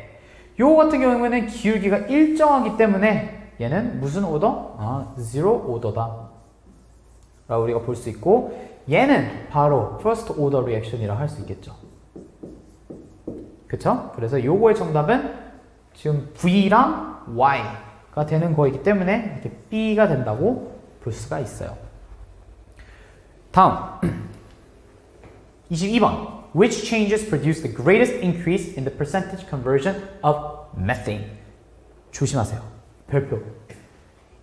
요 같은 경우에는 기울기가 일정하기 때문에 얘는 무슨 오더? 아, zero 오더다. 라고 우리가 볼 수 있고 얘는 바로 first order reaction이라고 할수 있겠죠. 그쵸? 그래서 요거의 정답은 지금 V랑 Y가 되는 거이기 때문에 이렇게 B가 된다고 볼 수가 있어요. 다음 22번 Which changes produce the greatest increase in the percentage conversion of methane? 조심하세요. 별표.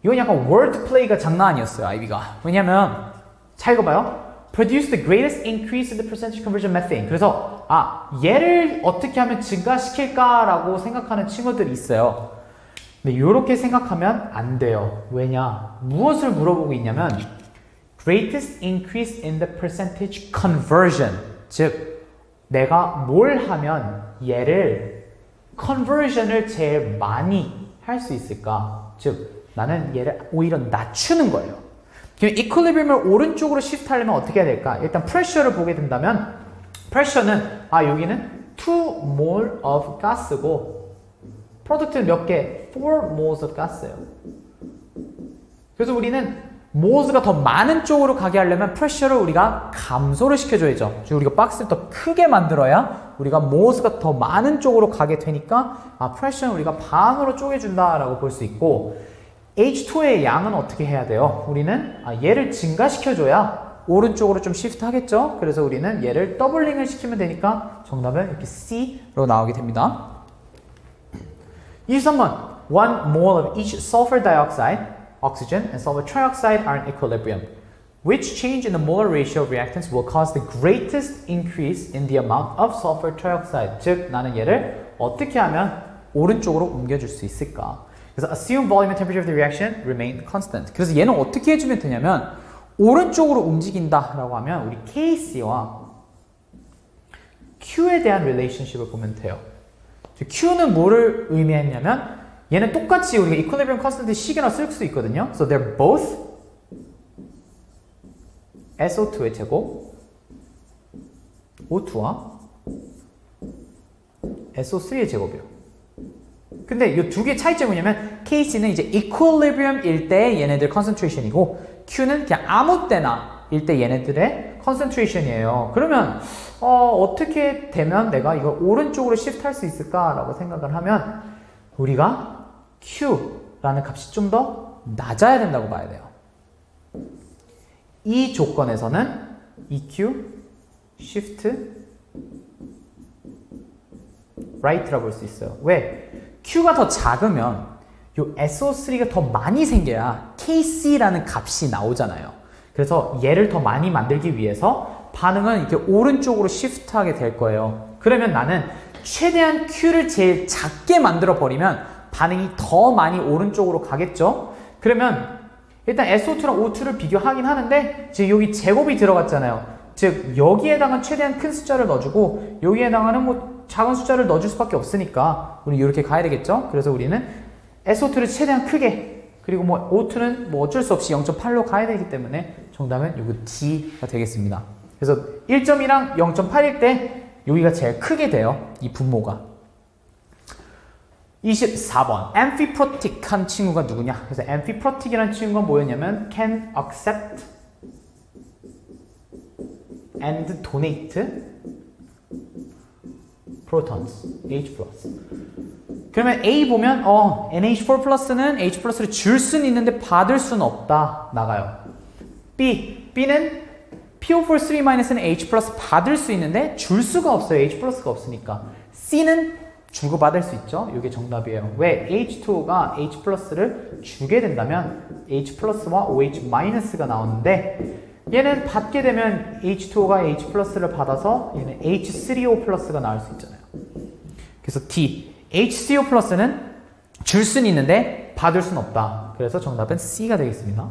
이건 약간 wordplay가 장난 아니었어요, 아이비가. 왜냐면, 잘 읽어봐요. produce the greatest increase in the percentage conversion methane. 그래서, 아, 얘를 어떻게 하면 증가시킬까라고 생각하는 친구들이 있어요. 근데 이렇게 생각하면 안 돼요. 왜냐? 무엇을 물어보고 있냐면, greatest increase in the percentage conversion. 즉, 내가 뭘 하면 얘를 conversion을 제일 많이 할 수 있을까? 즉 나는 얘를 오히려 낮추는 거예요. 그럼 equilibrium을 오른쪽으로 shift하려면 어떻게 해야 될까? 일단 pressure를 보게 된다면 pressure는 아 여기는 2 mole of gas고 product는 몇 개? 4 moles of gas예요. 그래서 우리는 moles가 더 많은 쪽으로 가게 하려면 pressure를 우리가 감소를 시켜줘야죠. 즉 우리가 박스를 더 크게 만들어야 우리가 moles가 더 많은 쪽으로 가게 되니까 아, pressure는 우리가 반으로 쪼개준다라고 볼 수 있고 H2의 양은 어떻게 해야 돼요? 우리는 아, 얘를 증가시켜줘야 오른쪽으로 좀 shift 하겠죠? 그래서 우리는 얘를 doubling을 시키면 되니까 정답은 이렇게 C로 나오게 됩니다. 23번 One mole of each sulfur dioxide oxygen and sulfur trioxide are in equilibrium. Which change in the molar ratio of reactants will cause the greatest increase in the amount of sulfur trioxide? 즉, 나는 얘를 어떻게 하면 오른쪽으로 옮겨줄 수 있을까? 그래서 assume volume and temperature of the reaction remain constant. 그래서 얘는 어떻게 해주면 되냐면 오른쪽으로 움직인다 라고 하면 우리 KC와 Q에 대한 relationship을 보면 돼요. Q는 뭐를 의미했냐면 얘는 똑같이 우리가 equilibrium constant 시계나 쓸 수도 있거든요. So they're both SO2의 제곱 O2와 SO3의 제곱이에요. 근데 이 두 개의 차이점이 뭐냐면 KC는 이제 equilibrium일 때 얘네들 concentration이고 Q는 그냥 아무 때나 일 때 얘네들의 concentration이에요. 그러면 어, 떻게 되면 내가 이걸 오른쪽으로 shift 할 수 있을까라고 생각을 하면 우리가 Q라는 값이 좀 더 낮아야 된다고 봐야 돼요. 이 조건에서는 EQ, Shift, Right라고 볼수 있어요. 왜? Q가 더 작으면 요 SO3가 더 많이 생겨야 KC라는 값이 나오잖아요. 그래서 얘를 더 많이 만들기 위해서 반응은 이렇게 오른쪽으로 시프트하게 될 거예요. 그러면 나는 최대한 Q를 제일 작게 만들어 버리면 반응이 더 많이 오른쪽으로 가겠죠? 그러면 일단 SO2랑 O2를 비교하긴 하는데 지금 여기 제곱이 들어갔잖아요. 즉 여기에 해당한 최대한 큰 숫자를 넣어주고 여기에 해당하는 뭐 작은 숫자를 넣어줄 수밖에 없으니까 우리 이렇게 가야 되겠죠? 그래서 우리는 SO2를 최대한 크게 그리고 뭐 O2는 뭐 어쩔 수 없이 0.8로 가야 되기 때문에 정답은 요거 D가 되겠습니다. 그래서 1.2랑 0.8일 때 여기가 제일 크게 돼요. 이 분모가. 24번 amphiprotic한 친구가 누구냐? 그래서 amphiprotic이라는 친구가 뭐였냐면 can accept and donate protons H+. 그러면 A 보면 어 NH4 플러스는 H 플러스를 줄 수는 있는데 받을 수는 없다 나가요. B B는 PO4 3-는 H 플러스 받을 수 있는데 줄 수가 없어요. H 플러스가 없으니까. C는 주고받을 수 있죠. 이게 정답이에요. 왜? H2O가 H 플러스를 주게 된다면 H 플러스와 OH 마이너스가 나오는데 얘는 받게 되면 H2O가 H 플러스를 받아서 얘는 H3O 플러스가 나올 수 있잖아요. 그래서 T, HCO 플러스는 줄 수는 있는데 받을 수는 없다. 그래서 정답은 C가 되겠습니다.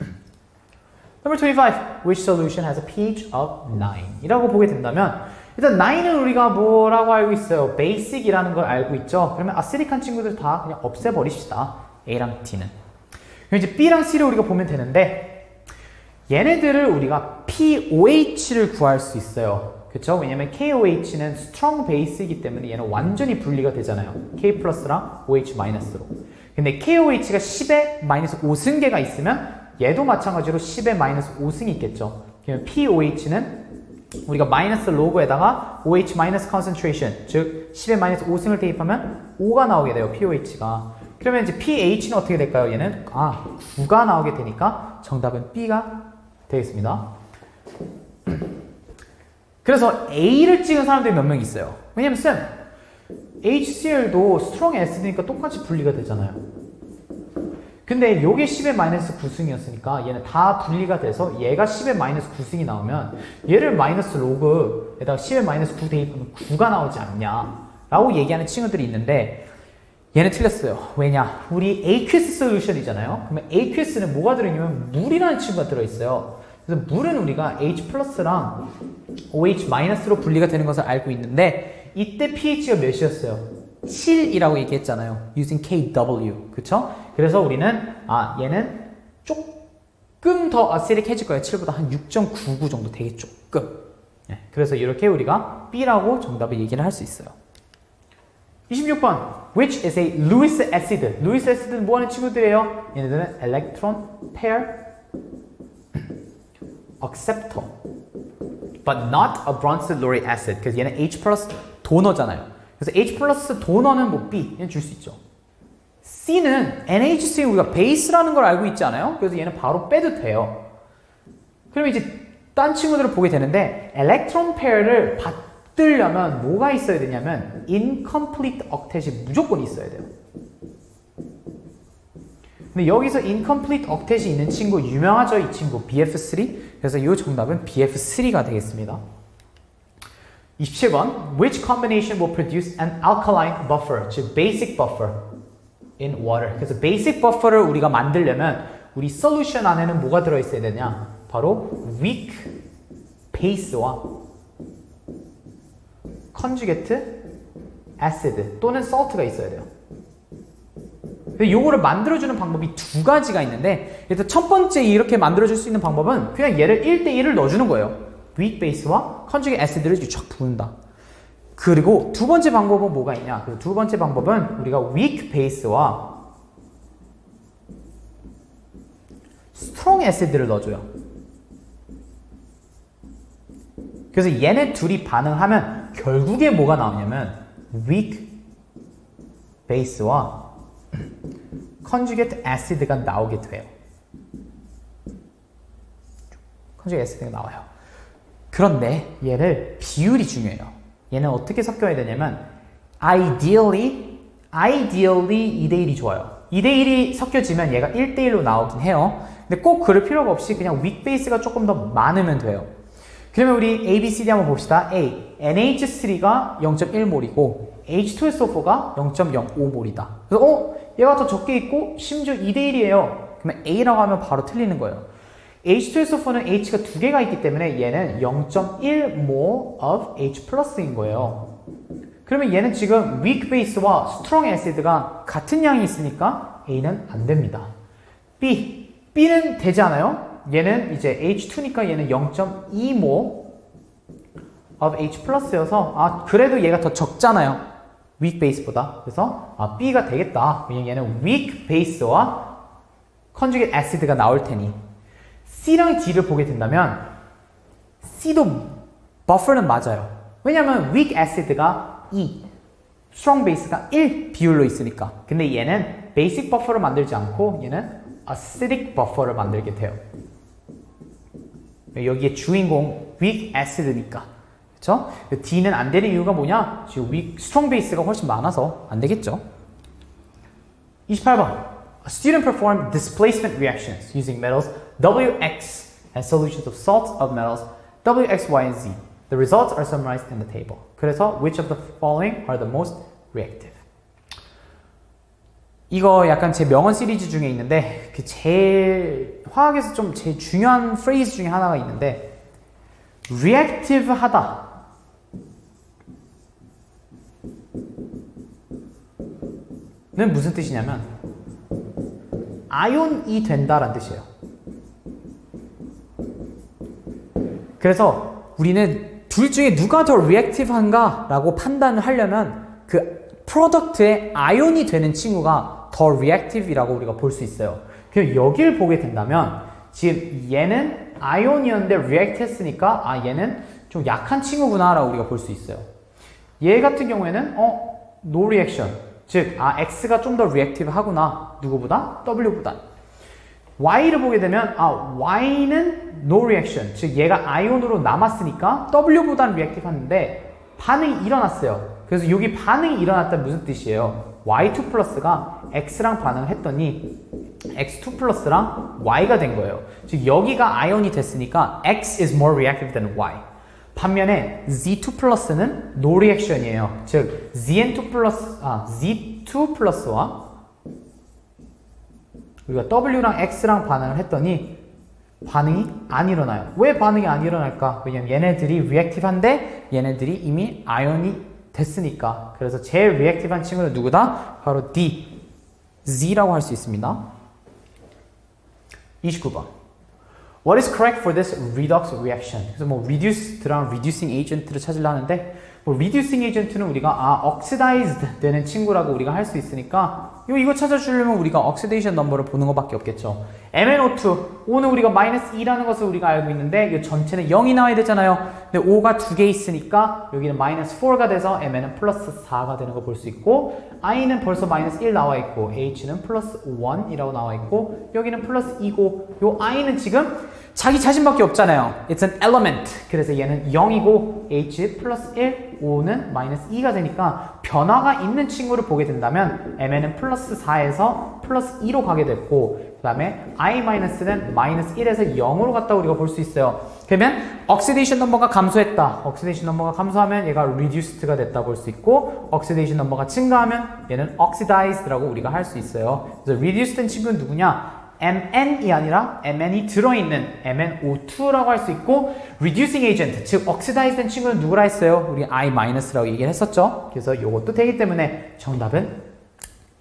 Number 25. Which solution has a pH of 9? 이라고 보게 된다면 일단 9은 우리가 뭐라고 알고 있어요? basic이라는 걸 알고 있죠? 그러면 아시릭한 친구들 다 그냥 없애버립시다. A랑 T는. 그럼 이제 B랑 C를 우리가 보면 되는데 얘네들을 우리가 POH를 구할 수 있어요. 그쵸? 왜냐면 KOH는 strong base이기 때문에 얘는 완전히 분리가 되잖아요. K 플러스랑 OH 마이너스로. 근데 KOH가 10에 마이너스 5승계가 있으면 얘도 마찬가지로 10에 마이너스 5승이 있겠죠. 그러면 POH는 우리가 마이너스 로그에다가 OH 마이너스 concentration 즉 10에 마이너스 5승을 대입하면 5가 나오게 돼요 pOH가. 그러면 이제 pH는 어떻게 될까요? 얘는? 아 9가 나오게 되니까 정답은 B가 되겠습니다. 그래서 A를 찍은 사람들이 몇 명 있어요? 왜냐면 쌤 HCl도 strong acid니까 똑같이 분리가 되잖아요 근데 요게 10의 마이너스 9승이었으니까 얘는 다 분리가 돼서 얘가 10의 마이너스 9승이 나오면 얘를 마이너스 로그에다가 10의 마이너스 9 대입하면 9가 나오지 않냐 라고 얘기하는 친구들이 있는데 얘는 틀렸어요. 왜냐? 우리 AQS 솔루션이잖아요. 그러면 aqueous는 뭐가 들어있냐면 물이라는 친구가 들어있어요. 그래서 물은 우리가 H 플러스랑 OH 마이너스로 분리가 되는 것을 알고 있는데 이때 pH가 몇이었어요? 7이라고 얘기했잖아요. using KW. 그쵸? 그래서 우리는 아 얘는 조금 더 아세릭해질 거예요. 7보다 한 6.99 정도 되게 조금. 네, 그래서 이렇게 우리가 B라고 정답을 얘기를 할 수 있어요. 26번 which is a Lewis acid. Lewis acid는 뭐 하는 친구들이에요? 얘네들은 electron pair acceptor. But not a Bronson lauric acid. because 얘는 H 플러스 도너잖아요. 그래서 H 플러스 도너는 뭐 B, 줄 수 있죠. C는 NH3 우리가 베이스라는 걸 알고 있지 않아요? 그래서 얘는 바로 빼도 돼요. 그러면 이제 딴 친구들을 보게 되는데 electron pair를 받으려면 뭐가 있어야 되냐면 incomplete octet이 무조건 있어야 돼요. 근데 여기서 incomplete octet이 있는 친구 유명하죠? 이 친구 BF3 그래서 이 정답은 BF3가 되겠습니다. 27번 Which combination will produce an alkaline buffer? 즉 basic buffer in water 그래서 basic buffer를 우리가 만들려면 우리 솔루션 안에는 뭐가 들어있어야 되냐? 바로 weak base와 conjugate acid 또는 salt가 있어야 돼요. 요거를 만들어주는 방법이 두 가지가 있는데 일단 첫 번째 이렇게 만들어줄 수 있는 방법은 그냥 얘를 1대1을 넣어주는 거예요. Weak base와 conjugate acid를 쫙 부은다. 그리고 두 번째 방법은 뭐가 있냐? 그 두 번째 방법은 우리가 weak base와 strong acid를 넣어줘요. 그래서 얘네 둘이 반응하면 결국에 뭐가 나오냐면 weak base와 conjugate acid가 나오게 돼요. conjugate acid가 나와요. 그런데 얘를 비율이 중요해요. 얘는 어떻게 섞여야 되냐면 ideally ideally 2대1이 좋아요. 2대1이 섞여지면 얘가 1대1로 나오긴 해요. 근데 꼭 그럴 필요가 없이 그냥 base가 조금 더 많으면 돼요. 그러면 우리 A, B, C, D 한번 봅시다. A, NH3가 0.1몰이고 H2SO4가 0.05몰이다. 그래서 어? 얘가 더 적게 있고 심지어 2대1이에요. 그러면 A라고 하면 바로 틀리는 거예요. H2SO4는 H가 두 개가 있기 때문에 얘는 0.1mol of H 플러스인 거예요. 그러면 얘는 지금 weak base와 strong acid가 같은 양이 있으니까 A는 안 됩니다. B, B는 되지 않아요? 얘는 이제 H2니까 얘는 0.2mol of H 플러스여서 아 그래도 얘가 더 적잖아요. weak base보다. 그래서 아 B가 되겠다. 왜냐면 얘는 weak base와 conjugate acid가 나올 테니 C랑 D를 보게 된다면 C도 buffer는 맞아요. 왜냐면 weak acid가 2, strong base가 1 비율로 있으니까. 근데 얘는 basic buffer를 만들지 않고 얘는 acidic buffer를 만들게 돼요. 여기에 주인공 weak acid니까. 그렇죠? D는 안 되는 이유가 뭐냐? 지금 weak, strong base가 훨씬 많아서 안 되겠죠. 28번. A student performed displacement reactions using metals WX and solutions of salts of metals WX, Y, and Z. The results are summarized in the table. 그래서 which of the following are the most reactive? 이거 약간 제 명언 시리즈 중에 있는데 그 제일 화학에서 좀 제일 중요한 phrase 중에 하나가 있는데 reactive 하다 는 무슨 뜻이냐면 이온이 된다라는 뜻이에요. 그래서 우리는 둘 중에 누가 더 reactive한가라고 판단을 하려면 그 product에 이온이 되는 친구가 더 reactive라고 우리가 볼 수 있어요. 그럼 여기를 보게 된다면 지금 얘는 ion이었는데 react 했으니까 아 얘는 좀 약한 친구구나 라고 우리가 볼 수 있어요. 얘 같은 경우에는 어 no reaction 즉 아 x가 좀 더 reactive 하구나 누구보다 w보다 y를 보게 되면 아 y는 no reaction 즉 얘가 ion으로 남았으니까 w보다는 reactive 하는데 반응이 일어났어요. 그래서 여기 반응이 일어났다는 무슨 뜻이에요? y2 플러스가 x랑 반응을 했더니 x2 플러스랑 y가 된 거예요. 즉 여기가 ion이 됐으니까 x is more reactive than y. 반면에 z2 플러스는 no reaction이에요. 즉 zn2 플러스 아 z2 플러스와 우리가 w랑 x랑 반응을 했더니 반응이 안 일어나요. 왜 반응이 안 일어날까? 왜냐면 얘네들이 reactive한데 얘네들이 이미 ion이 됐으니까. 그래서 제일 reactive한 친구는 누구다? 바로 D, Z라고 할 수 있습니다. 29번. What is correct for this redox reaction? 그래서 뭐 reduced랑 reducing agent를 찾으려 하는데 뭐그 reducing agent는 우리가 아 oxidized 되는 친구라고 우리가 할 수 있으니까 이거, 찾아주려면 우리가 oxidation 넘버를 보는 것밖에 없겠죠. MnO2 O는 우리가 마이너스 2라는 것을 우리가 알고 있는데 이 전체는 0이 나와야 되잖아요. 근데 O가 두 개 있으니까 여기는 마이너스 4가 돼서 Mn은 플러스 4가 되는 거 볼 수 있고 I는 벌써 마이너스 1 나와 있고 H는 플러스 1이라고 나와 있고 여기는 플러스 2고 요 I는 지금 자기 자신밖에 없잖아요. It's an element. 그래서 얘는 0이고 H 플러스 1, O는 마이너스 2가 되니까 변화가 있는 친구를 보게 된다면 Mn은 플러스 4에서 플러스 2로 가게 됐고 그 다음에 I-는 마이너스 1에서 0으로 갔다 우리가 볼 수 있어요. 그러면 oxidation number가 감소했다. oxidation number가 감소하면 얘가 reduced가 됐다 볼 수 있고 oxidation number가 증가하면 얘는 oxidized라고 우리가 할 수 있어요. 그래서 reduced된 친구는 누구냐? MN이 아니라 MN이 들어있는 MnO2라고 할 수 있고 reducing agent, 즉 oxidized 된 친구는 누구라 했어요? 우리 I-라고 얘기를 했었죠. 그래서 이것도 되기 때문에 정답은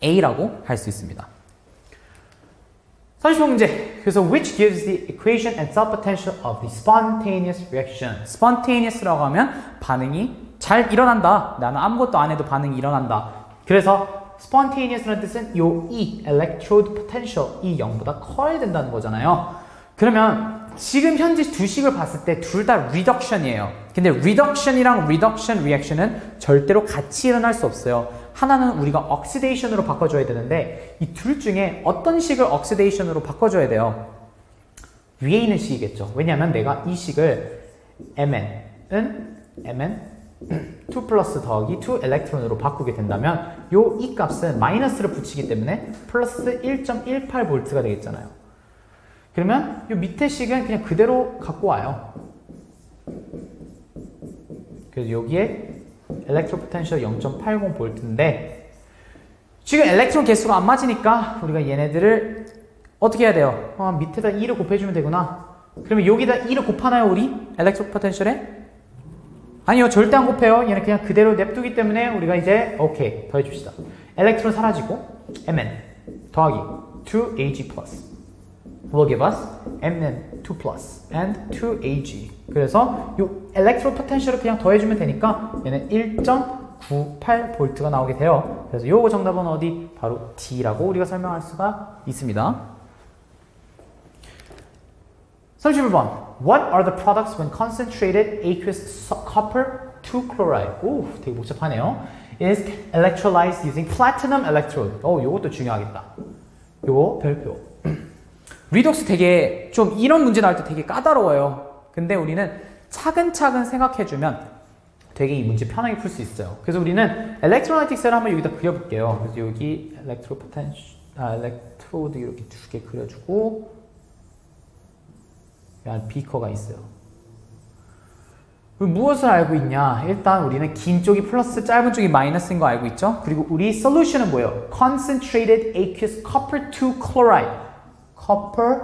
A라고 할 수 있습니다. 30문제. 그래서 which gives the equation and self-potential of the spontaneous reaction. spontaneous라고 하면 반응이 잘 일어난다. 나는 아무것도 안 해도 반응이 일어난다. 그래서 spontaneous라는 뜻은 요 E, electrode potential, 이 0보다 커야 된다는 거잖아요. 그러면 지금 현재 두 식을 봤을 때 둘 다 reduction이에요. 근데 reduction이랑 reduction reaction은 절대로 같이 일어날 수 없어요. 하나는 우리가 oxidation으로 바꿔줘야 되는데 이 둘 중에 어떤 식을 oxidation으로 바꿔줘야 돼요? 위에 있는 식이겠죠. 왜냐하면 내가 이 식을 mn은 mn 2 플러스 더하기 2 엘렉트론으로 바꾸게 된다면 요 이 값은 마이너스를 붙이기 때문에 플러스 1.18V가 되겠잖아요. 그러면 요 밑에 식은 그냥 그대로 갖고 와요. 그래서 여기에 electrode potential 0.80V인데 지금 electron 개수가 안 맞으니까 우리가 얘네들을 어떻게 해야 돼요? 어, 밑에다 2를 곱해주면 되구나. 그러면 여기다 2를 곱하나요 우리? electrode potential에? 아니요 절대 안 곱해요. 얘는 그냥 그대로 냅두기 때문에 우리가 이제 오케이 더해줍시다. electron 사라지고 Mn 더하기 2Ag 플러스 will give us Mn 2 plus and 2Ag 그래서 이 엘렉트로 포텐셜을 그냥 더해주면 되니까 얘는 1.98V가 나오게 돼요. 그래서 요거 정답은 어디? 바로 D라고 우리가 설명할 수가 있습니다. 31번 What are the products when concentrated aqueous copper 2 chloride? 오, 되게 복잡하네요. is electrolyzed using platinum electrode. 오, 요것도 중요하겠다. 요거 별표. redox 되게 좀 이런 문제 나올 때 되게 까다로워요. 근데 우리는 차근차근 생각해주면 되게 이 문제 편하게 풀 수 있어요. 그래서 우리는 electrolytic cell을 한번 여기다 그려볼게요. 그래서 여기 electrode potenti, 아, electrode 이렇게 두 개 그려주고 야, 비커가 있어요. 무엇을 알고 있냐? 일단 우리는 긴 쪽이 플러스, 짧은 쪽이 마이너스인 거 알고 있죠? 그리고 우리 solution은 뭐예요? Concentrated aqueous copper 2 chloride. Copper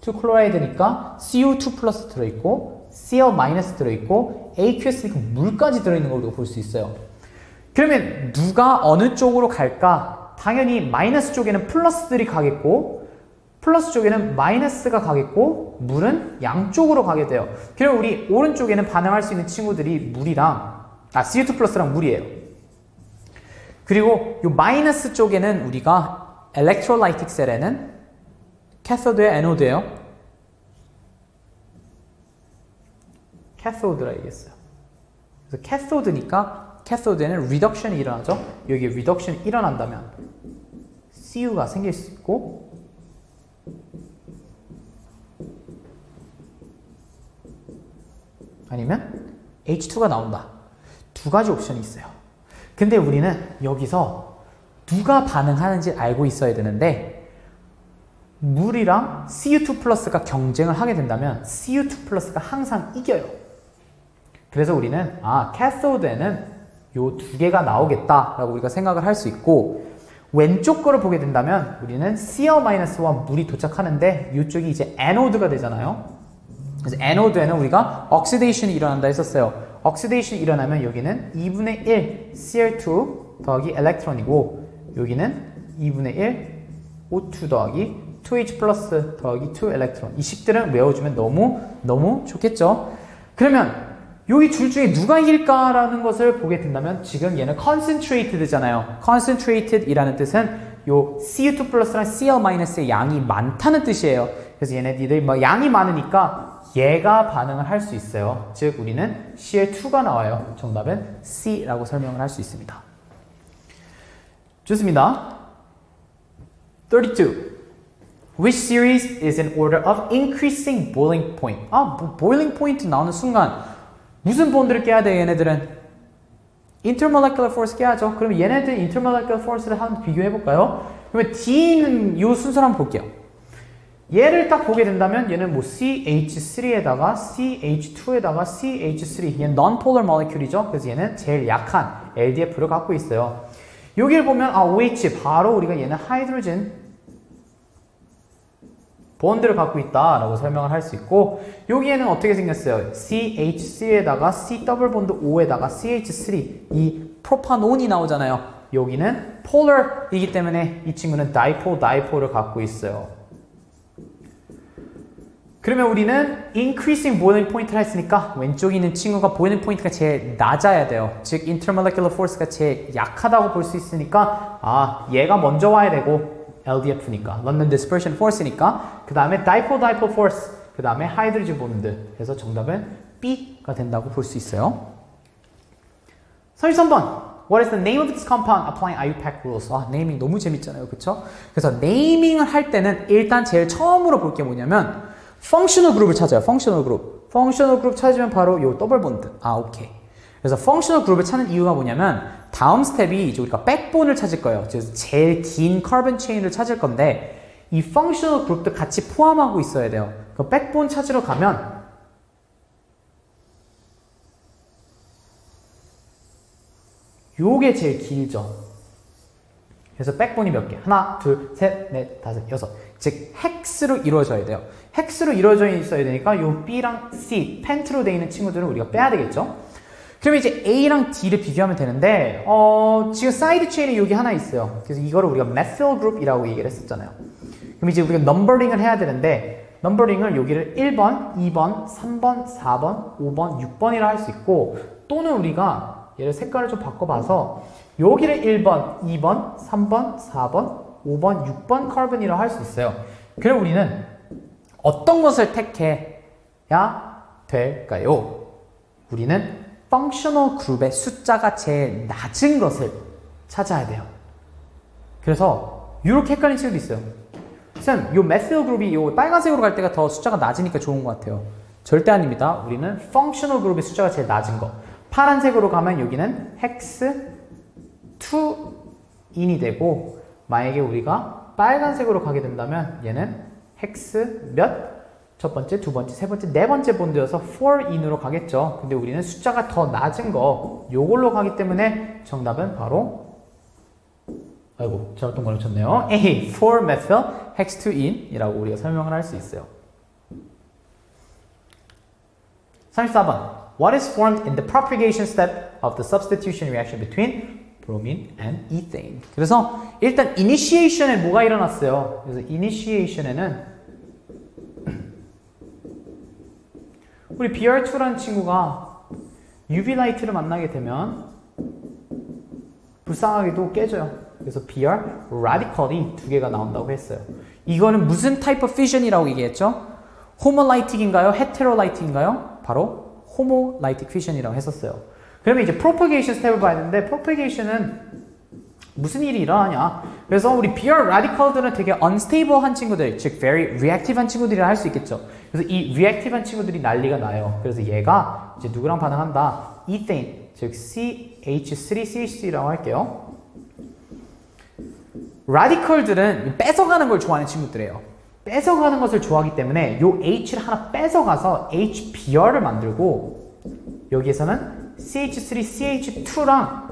2 chloride니까 CO2 플러스 들어있고 Cl 마이너스 들어있고 aqueous니까 물까지 들어있는 걸 우리가 볼 수 있어요. 그러면 누가 어느 쪽으로 갈까? 당연히 마이너스 쪽에는 플러스들이 가겠고 플러스 쪽에는 마이너스가 가겠고 물은 양쪽으로 가게 돼요. 그럼 우리 오른쪽에는 반응할 수 있는 친구들이 물이랑 아 CO2 플러스랑 물이에요. 그리고 이 마이너스 쪽에는 우리가 cell에는 cathode의 anode예요. cathode라 얘기했어요. 그래서 cathode니까 cathode에는 reduction이 일어나죠. 여기 reduction이 일어난다면 CU가 생길 수 있고 아니면 H2가 나온다. 두 가지 옵션이 있어요. 근데 우리는 여기서 누가 반응하는지 알고 있어야 되는데 물이랑 CU2 플러스가 경쟁을 하게 된다면 CU2 플러스가 항상 이겨요. 그래서 우리는 아 cathode에는 요 두 개가 나오겠다라고 우리가 생각을 할 수 있고 왼쪽 거를 보게 된다면 우리는 Cl-와 물이 도착하는데 이쪽이 이제 anode가 되잖아요. 그래서 anode에는 우리가 oxidation이 일어난다 했었어요. oxidation이 일어나면 여기는 2분의 1 Cl2 더하기 electron이고 여기는 2분의 1 O2 더하기 2H 플러스 더하기 2 electron 이 식들은 외워주면 너무 너무 좋겠죠. 그러면 여기 둘 중에 누가 이길까라는 것을 보게 된다면 지금 얘는 concentrated잖아요. concentrated이라는 뜻은 요 CU2 플러스랑 Cl-의 양이 많다는 뜻이에요. 그래서 얘네들이 뭐 양이 많으니까 얘가 반응을 할 수 있어요. 즉 우리는 Cl2가 나와요. 정답은 C라고 설명을 할 수 있습니다. 좋습니다. 32. Which series is in order of increasing boiling point? 아, 뭐 boiling point 나오는 순간 무슨 본드를 깨야 돼 얘네들은? intermolecular force 깨야죠. 그럼 얘네들 intermolecular force를 한번 비교해 볼까요? 그러면 D는 이 순서를 한번 볼게요. 얘를 딱 보게 된다면 얘는 뭐 CH3에다가 CH2에다가 CH3 얘는 non-polar molecule이죠. 그래서 얘는 제일 약한 LDF를 갖고 있어요. 여기를 보면 아 OH 바로 우리가 얘는 hydrogen bond를 갖고 있다라고 설명을 할 수 있고 여기에는 어떻게 생겼어요? CH3에다가 C double bond O에다가 CH3 이 propanone이 나오잖아요. 여기는 polar이기 때문에 이 친구는 dipole dipole을 갖고 있어요. 그러면 우리는 increasing boiling point를 했으니까 왼쪽에 있는 친구가 boiling point가 제일 낮아야 돼요. 즉 intermolecular force가 제일 약하다고 볼 수 있으니까 아 얘가 먼저 와야 되고 LDF니까 London Dispersion Force니까 그 다음에 Dipole Dipole Force 그 다음에 hydrogen bond 그래서 정답은 B가 된다고 볼 수 있어요 33번 What is the name of this compound applying IUPAC rules? 아, 네이밍 너무 재밌잖아요. 그쵸? 그래서 naming을 할 때는 일단 제일 처음으로 볼 게 뭐냐면 functional group을 찾아요. functional group. functional group 찾으면 바로 요 double bond. 아, 오케이. 그래서 functional group을 찾는 이유가 뭐냐면 다음 스텝이 이제 우리가 backbone을 찾을 거예요. 그래서 제일 긴 carbon chain을 찾을 건데 이 functional group도 같이 포함하고 있어야 돼요. 그 backbone 찾으러 가면 요게 제일 길죠. 그래서 backbone이 몇 개? 하나, 둘, 셋, 넷, 다섯, 여섯. 즉 hex로 이루어져야 돼요. hex로 이루어져 있어야 되니까 요 B랑 C, pent로 되어 있는 친구들은 우리가 빼야 되겠죠. 그러면 이제 A랑 D를 비교하면 되는데 어, 지금 side chain이 여기 하나 있어요. 그래서 이거를 우리가 methyl group이라고 얘기를 했었잖아요. 그럼 이제 우리가 numbering을 해야 되는데 numbering을 여기를 1번, 2번, 3번, 4번, 5번, 6번이라 할 수 있고 또는 우리가 얘를 색깔을 좀 바꿔봐서 여기를 1번, 2번, 3번, 4번, 5번, 6번 carbon이라 할 수 있어요. 그럼 우리는 어떤 것을 택해야 될까요? 우리는 functional 그룹의 숫자가 제일 낮은 것을 찾아야 돼요. 그래서 이렇게 헷갈리는 친구도 있어요. 쌤, 요 메스일 그룹이 요 빨간색으로 갈 때가 더 숫자가 낮으니까 좋은 것 같아요. 절대 아닙니다. 우리는 functional 그룹의 숫자가 제일 낮은 거. 파란색으로 가면 여기는 hex 2인이 되고 만약에 우리가 빨간색으로 가게 된다면 얘는 hex 몇? 첫 번째, 두 번째, 세 번째, 네 번째 본드여서 4in으로 가겠죠. 근데 우리는 숫자가 더 낮은 거 요걸로 가기 때문에 정답은 바로 아이고 잘못된 걸 놓쳤네요. A, 4methyl hex2in이라고 우리가 설명을 할 수 있어요. 34번 What is formed in the propagation step of the substitution reaction between bromine and ethane? 그래서 일단 initiation에 뭐가 일어났어요? 그래서 initiation에는 우리 Br2라는 친구가 UV light를 만나게 되면 불쌍하게도 깨져요. 그래서 Br radical이 두 개가 나온다고 했어요. 이거는 무슨 type of fission이라고 얘기했죠? homolytic인가요? heterolytic인가요? 바로 homolytic fission이라고 했었어요. 그러면 이제 propagation step을 봐야 되는데 propagation은 무슨 일이 일어나냐? 그래서 우리 Br radical들은 되게 unstable한 친구들, 즉 very reactive한 친구들이라 할 수 있겠죠. 그래서 이 reactive한 친구들이 난리가 나요. 그래서 얘가 이제 누구랑 반응한다? ethane, 즉 CH3CH3라고 할게요. radical들은 뺏어가는 걸 좋아하는 친구들이에요. 뺏어가는 것을 좋아하기 때문에 요 H를 하나 뺏어가서 HBr을 만들고 여기에서는 CH3CH2랑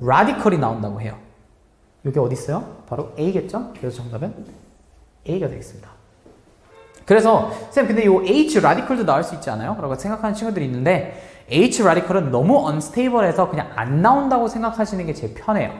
라디컬이 나온다고 해요. 이게 어디 있어요? 바로 A겠죠? 그래서 정답은 A가 되겠습니다. 그래서 쌤 근데 이 H 라디컬도 나올 수 있지 않아요? 라고 생각하는 친구들이 있는데 H 라디컬은 너무 언스테이블해서 그냥 안 나온다고 생각하시는 게 제일 편해요.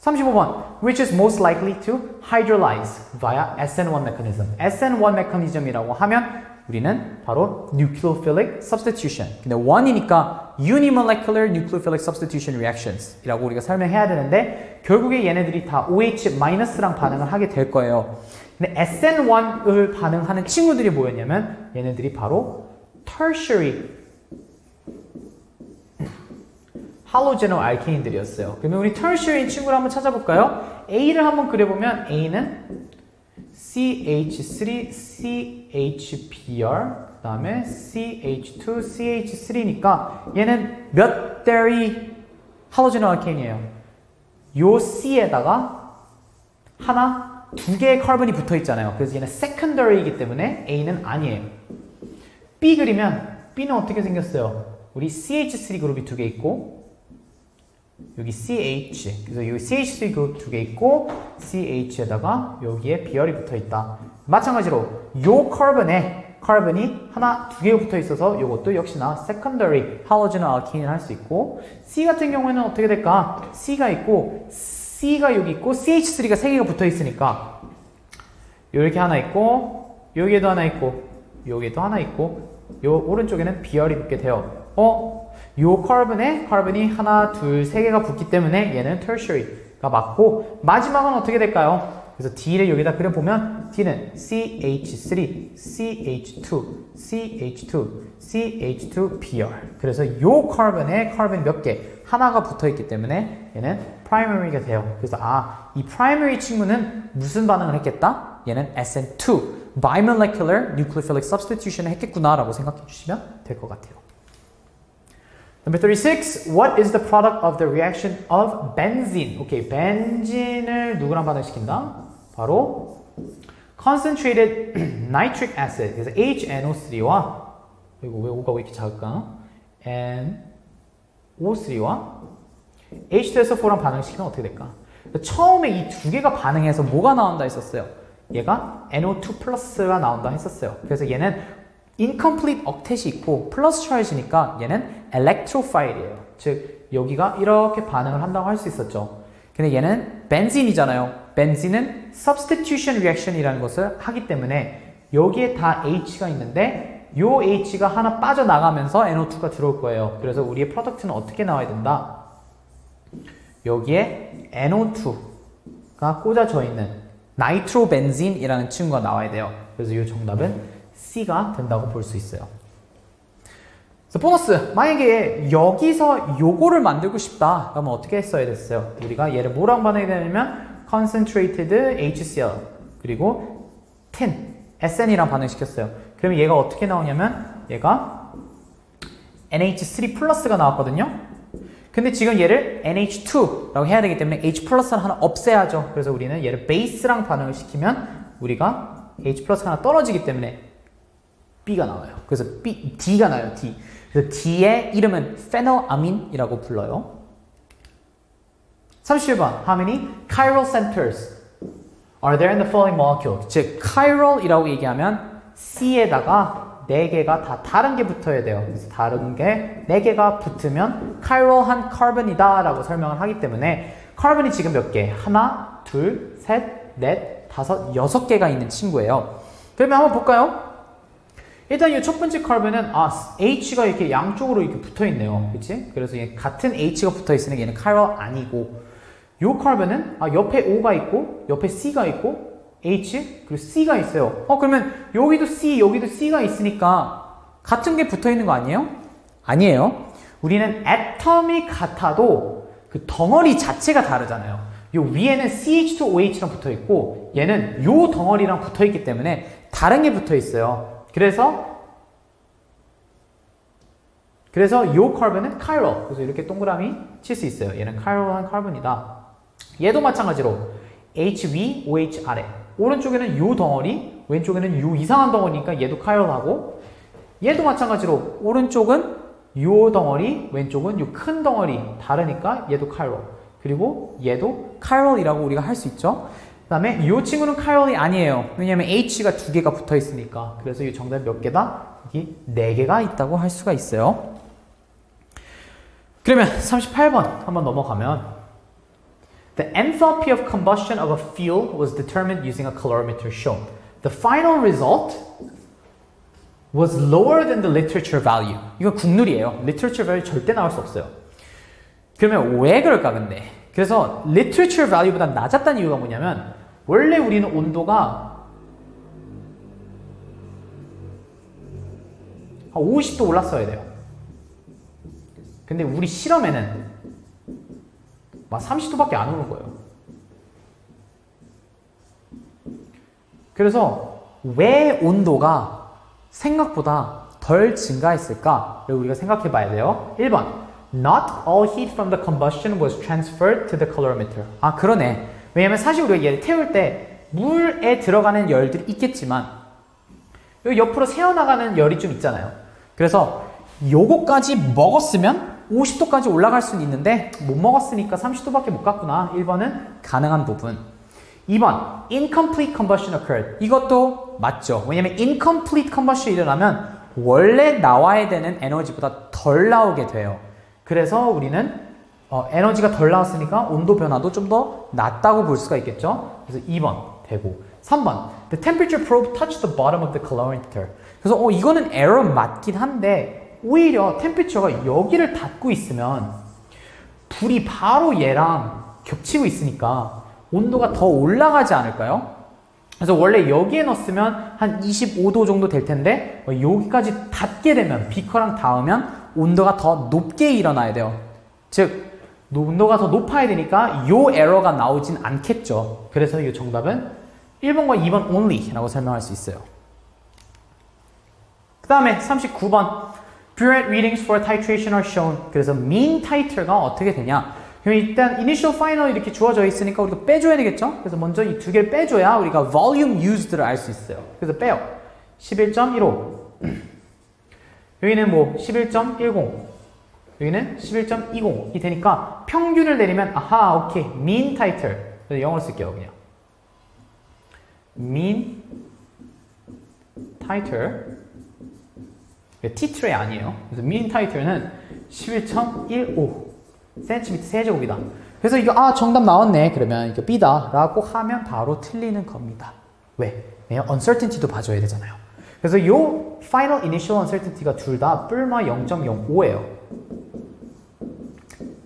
35번 Which is most likely to hydrolyze via SN1 mechanism SN1 mechanism이라고 하면 우리는 바로 nucleophilic substitution. 근데 one이니까 unimolecular nucleophilic substitution reactions 이라고 우리가 설명해야 되는데 결국에 얘네들이 다 OH-랑 반응을 하게 될 거예요. 근데 SN1을 반응하는 친구들이 뭐였냐면 얘네들이 바로 tertiary 할로제노 알케인들이었어요. 그러면 우리 tertiary 친구를 한번 찾아볼까요? A를 한번 그려보면 A는 CH3, CHBr, 그 다음에 CH2, CH3니까 얘는 몇 대리 할로제노 알케인이에요? 요 C에다가 하나, 두 개의 carbon이 붙어 있잖아요. 그래서 얘는 secondary이기 때문에 A는 아니에요. B 그리면 B는 어떻게 생겼어요? 우리 CH3 그룹이 두 개 있고 여기 CH 그래서 여기 CH3 그룹 두개 있고 CH에다가 여기에 Br이 붙어 있다. 마찬가지로 요 carbon에 carbon이 하나 두 개가 붙어 있어서 이것도 역시나 secondary halogenoalkane을 할 수 있고 C 같은 경우에는 어떻게 될까? C가 있고 C가 여기 있고 CH3가 세 개가 붙어 있으니까 이렇게 하나 있고 여기에도 하나 있고 여기에도 하나 있고 요 오른쪽에는 Br이 붙게 돼요. 어? 요 carbon에 carbon이 하나, 둘, 세 개가 붙기 때문에 얘는 tertiary가 맞고 마지막은 어떻게 될까요? 그래서 D를 여기다 그려보면 D는 CH3, CH2, CH2, CH2Br 그래서 요 carbon에 carbon 몇 개? 하나가 붙어있기 때문에 얘는 primary가 돼요. 그래서 아, 이 primary 친구는 무슨 반응을 했겠다? 얘는 SN2, bimolecular nucleophilic substitution을 했겠구나라고 생각해 주시면 될 것 같아요. Number 36, what is the product of the reaction of benzene? 오케이, 벤진을 누구랑 반응시킨다? 바로 concentrated nitric acid. 그래서 HNO3와 이거 왜 O가 왜 이렇게 작을까? NO3와 H2SO4랑 반응시키면 어떻게 될까? 처음에 이 두 개가 반응해서 뭐가 나온다 했었어요? 얘가 NO2 플러스가 나온다 했었어요. 그래서 얘는 incomplete octet이 있고 플러스 charge니까 얘는 electrophile이에요. 즉 여기가 이렇게 반응을 한다고 할 수 있었죠. 근데 얘는 benzene이잖아요. benzene은 substitution reaction이라는 것을 하기 때문에 여기에 다 H가 있는데 요 H가 하나 빠져나가면서 NO2가 들어올 거예요. 그래서 우리의 product는 어떻게 나와야 된다? 여기에 NO2가 꽂아져 있는 나이트로벤진이라는 친구가 나와야 돼요. 그래서 이 정답은 C가 된다고 볼 수 있어요. 그래서 보너스 만약에 여기서 요거를 만들고 싶다 그러면 어떻게 써야 됐어요? 우리가 얘를 뭐랑 반응이 되냐면 concentrated HCl 그리고 tin SN이랑 반응시켰어요. 그러면 얘가 어떻게 나오냐면 얘가 NH3 플러스가 나왔거든요. 근데 지금 얘를 NH2라고 해야 되기 때문에 H 플러스를 하나 없애야죠. 그래서 우리는 얘를 베이스랑 반응을 시키면 우리가 H 플러스가 하나 떨어지기 때문에 B가 나와요. 그래서 B, D가 나요, D. 그래서 D의 이름은 phenylamin이라고 불러요. 37번. How many chiral centers are there in the following molecule? 즉, chiral이라고 얘기하면 C에다가 4개가 다 다른 게 붙어야 돼요. 그래서 다른 게 4개가 붙으면 chiral한 carbon이다 라고 설명을 하기 때문에 carbon이 지금 몇 개? 하나, 둘, 셋, 넷, 다섯, 여섯 개가 있는 친구예요. 그러면 한번 볼까요? 일단 이 첫 번째 카본은 아 H가 이렇게 양쪽으로 이렇게 붙어 있네요. 그치? 그래서 얘 같은 H가 붙어 있으니 얘는 카이럴 아니고 요 카본은 아 옆에 O가 있고 옆에 C가 있고 H 그리고 C가 있어요. 어 그러면 여기도 C 여기도 C가 있으니까 같은 게 붙어 있는 거 아니에요? 아니에요. 우리는 애텀이 같아도 그 덩어리 자체가 다르잖아요. 요 위에는 CH2OH랑 붙어 있고 얘는 요 덩어리랑 붙어 있기 때문에 다른 게 붙어 있어요. 그래서 그래서 요 카본은 카이로 그래서 이렇게 동그라미 칠 수 있어요. 얘는 카이로한 카본이다. 얘도 마찬가지로 HV, OH 아래 오른쪽에는 요 덩어리 왼쪽에는 요 이상한 덩어리니까 얘도 카이로하고 얘도 마찬가지로 오른쪽은 요 덩어리 왼쪽은 요 큰 덩어리 다르니까 얘도 카이로 그리고 얘도 카이로이라고 우리가 할 수 있죠. 그 다음에 이 친구는 카이올이 아니에요. 왜냐하면 H가 두 개가 붙어 있으니까. 그래서 이 정답 몇 개다? 여기 네 개가 있다고 할 수가 있어요. 그러면 38번 한번 넘어가면 The enthalpy of combustion of a fuel was determined using a calorimeter shown. The final result was lower than the literature value. 이건 국룰이에요. literature value 절대 나올 수 없어요. 그러면 왜 그럴까 근데? 그래서 literature value보다 낮았다는 이유가 뭐냐면 원래 우리는 온도가 한 50도 올랐어야 돼요. 근데 우리 실험에는 막 30도밖에 안 오는 거예요. 그래서 왜 온도가 생각보다 덜 증가했을까? 를 우리가 생각해 봐야 돼요. 1번. Not all heat from the combustion was transferred to the calorimeter. 아, 그러네. 왜냐면 사실 우리가 얘를 태울 때 물에 들어가는 열들이 있겠지만 여기 옆으로 새어나가는 열이 좀 있잖아요. 그래서 요거까지 먹었으면 50도까지 올라갈 수는 있는데 못 먹었으니까 30도밖에 못 갔구나. 1번은 가능한 부분. 2번 incomplete combustion occurred. 이것도 맞죠. 왜냐면 incomplete combustion이 일어나면 원래 나와야 되는 에너지보다 덜 나오게 돼요. 그래서 우리는 어, 에너지가 덜 나왔으니까 온도 변화도 좀 더 낮다고 볼 수가 있겠죠. 그래서 2번 되고 3번 The temperature probe touched the bottom of the calorimeter. 그래서 어, 이거는 에러 맞긴 한데 오히려 템피처가 여기를 닫고 있으면 불이 바로 얘랑 겹치고 있으니까 온도가 더 올라가지 않을까요? 그래서 원래 여기에 넣었으면 한 25도 정도 될 텐데 어, 여기까지 닿게 되면 비커랑 닿으면 온도가 더 높게 일어나야 돼요. 즉 온도가 더 높아야 되니까 이 에러가 나오진 않겠죠. 그래서 이 정답은 1번과 2번 only라고 설명할 수 있어요. 그 다음에 39번 Burette readings for titration are shown. 그래서 mean titer가 어떻게 되냐? 일단 initial, final 이렇게 주어져 있으니까 우리가 빼줘야 되겠죠? 그래서 먼저 이 두 개를 빼줘야 우리가 volume used를 알 수 있어요. 그래서 빼요. 11.15 여기는 뭐 11.10 여기는 11.20이 되니까 평균을 내리면 아하 오케이. mean title. 그래서 영어로 쓸게요 그냥. mean title. 티트레 아니에요. 그래서 mean title는 11.15 cm 세제곱이다. 그래서 이거 아 정답 나왔네. 그러면 이거 B다. 라고 하면 바로 틀리는 겁니다. 왜? 왜냐 uncertainty도 봐줘야 되잖아요. 그래서 이 final initial uncertainty가 둘 다 뿔마 0.05예요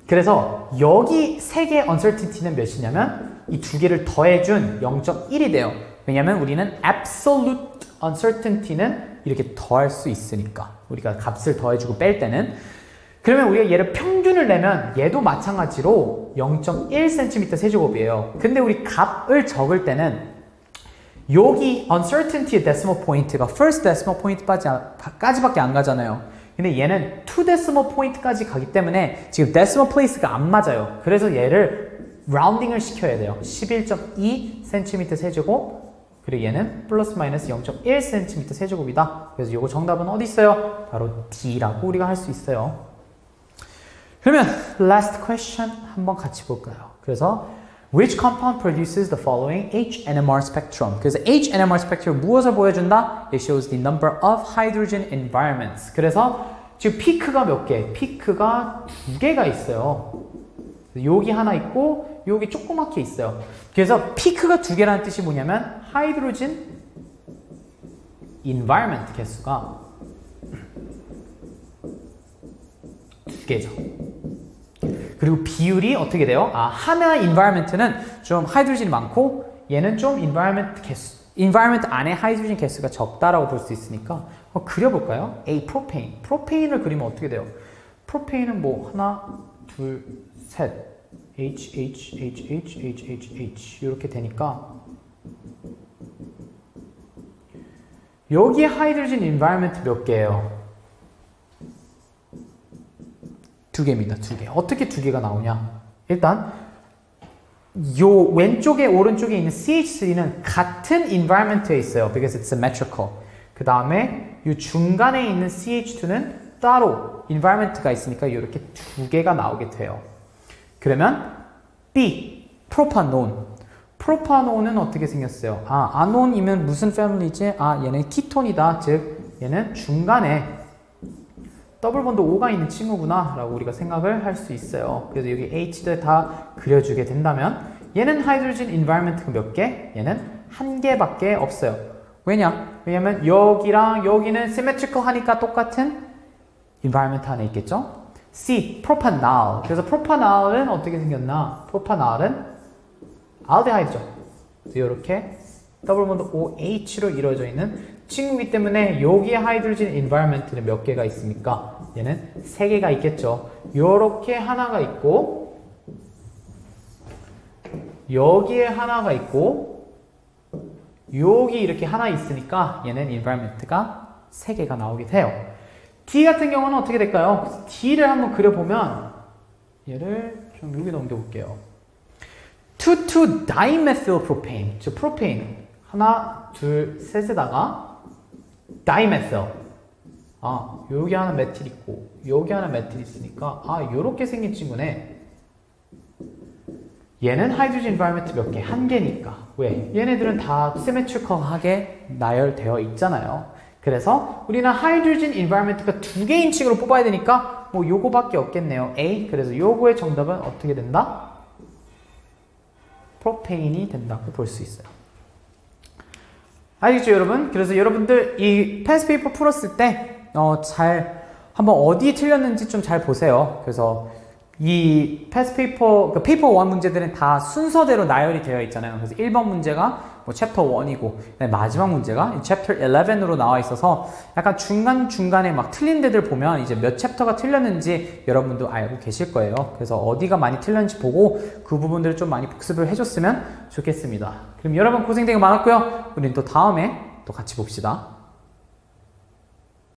그래서 여기 세 개의 uncertainty는 몇이냐면 이 두 개를 더해준 0.1이 돼요. 왜냐면 우리는 absolute uncertainty는 이렇게 더할 수 있으니까 우리가 값을 더해주고 뺄 때는 그러면 우리가 얘를 평균을 내면 얘도 마찬가지로 0.1cm 세제곱이에요. 근데 우리 값을 적을 때는 여기 uncertainty의 decimal point가 first decimal point까지밖에 안 가잖아요. 근데 얘는 2 decimal point까지 가기 때문에 지금 decimal place가 안 맞아요. 그래서 얘를 라운딩을 시켜야 돼요. 11.2cm 세제곱 그리고 얘는 플러스 마이너스 0.1cm 세제곱이다. 그래서 이거 정답은 어디 있어요? 바로 D라고 우리가 할 수 있어요. 그러면 last question 한번 같이 볼까요? 그래서 Which compound produces the following HNMR spectrum? 그래서 HNMR spectrum 무엇을 보여준다? It shows the number of hydrogen environments. 그래서 지금 피크가 몇 개? 피크가 두 개가 있어요. 여기 하나 있고 여기 조그맣게 있어요. 그래서 피크가 두 개라는 뜻이 뭐냐면 하이드로진 environment 개수가 두 개죠. 그리고 비율이 어떻게 돼요? 아, 하나 environment는 좀 하이드로진이 많고 얘는 좀 environment 개수 environment 안에 하이드로진 개수가 적다라고 볼 수 있으니까 어, 그려볼까요? A 프로페인 프로페인을 그리면 어떻게 돼요? 프로페인은 뭐 하나 둘 셋 H H H H H H H 이렇게 되니까 여기에 하이드로진 environment 몇 개예요? 두 개입니다. 두 개. 어떻게 두 개가 나오냐? 일단 요 왼쪽에 오른쪽에 있는 CH3는 같은 environment에 있어요. because it's symmetrical. 그 다음에 이 중간에 있는 CH2는 따로 environment가 있으니까 이렇게 두 개가 나오게 돼요. 그러면 B, 프로파논. 프로파논은 어떻게 생겼어요? 아, 아논이면 무슨 패밀리지? 아, 얘는 키톤이다. 즉, 얘는 중간에 double bond O가 있는 친구구나 라고 우리가 생각을 할 수 있어요. 그래서 여기 H를 다 그려주게 된다면 얘는 hydrogen environment가 몇 개? 얘는 한 개밖에 없어요. 왜냐? 왜냐면 여기랑 여기는 symmetrical 하니까 똑같은 environment 안에 있겠죠? C, propanal. 그래서 propanal은 어떻게 생겼나? propanal은 알데하이드죠. 이렇게 double bond O H로 이루어져 있는 친구이기 때문에 여기에 hydrogen environment는 몇 개가 있습니까? 얘는 세 개가 있겠죠. 요렇게 하나가 있고 여기에 하나가 있고 여기 이렇게 하나 있으니까 얘는 environment가 세 개가 나오게 돼요. D 같은 경우는 어떻게 될까요? D를 한번 그려보면 얘를 좀 여기 넘겨볼게요. 2,2 dimethyl 즉 프로페인 하나, 둘, 셋에다가 다이메틸 아, 여기 하나 메틸 있고 여기 하나 메틸 있으니까 아, 요렇게 생긴 친구네. 얘는 hydrogen environment 몇 개? 한 개니까. 왜? 얘네들은 다 symmetrical하게 나열되어 있잖아요. 그래서 우리는 hydrogen environment가 두 개인 친구로 뽑아야 되니까 뭐 요거밖에 없겠네요. A. 그래서 요거의 정답은 어떻게 된다? 프로페인이 된다고 볼 수 있어요. 알겠죠, 여러분? 그래서 여러분들 이 past paper 풀었을 때, 어, 잘, 한번 어디 틀렸는지 좀 잘 보세요. 그래서 이 past paper, 그 paper 1 문제들은 다 순서대로 나열이 되어 있잖아요. 그래서 1번 문제가 뭐 챕터 1이고, 마지막 문제가 챕터 11으로 나와 있어서 약간 중간중간에 막 틀린 데들 보면 이제 몇 chapter가 틀렸는지 여러분도 알고 계실 거예요. 그래서 어디가 많이 틀렸는지 보고 그 부분들을 좀 많이 복습을 해줬으면 좋겠습니다. 그럼 여러분 고생 되게 많았고요. 우리는 또 다음에 또 같이 봅시다.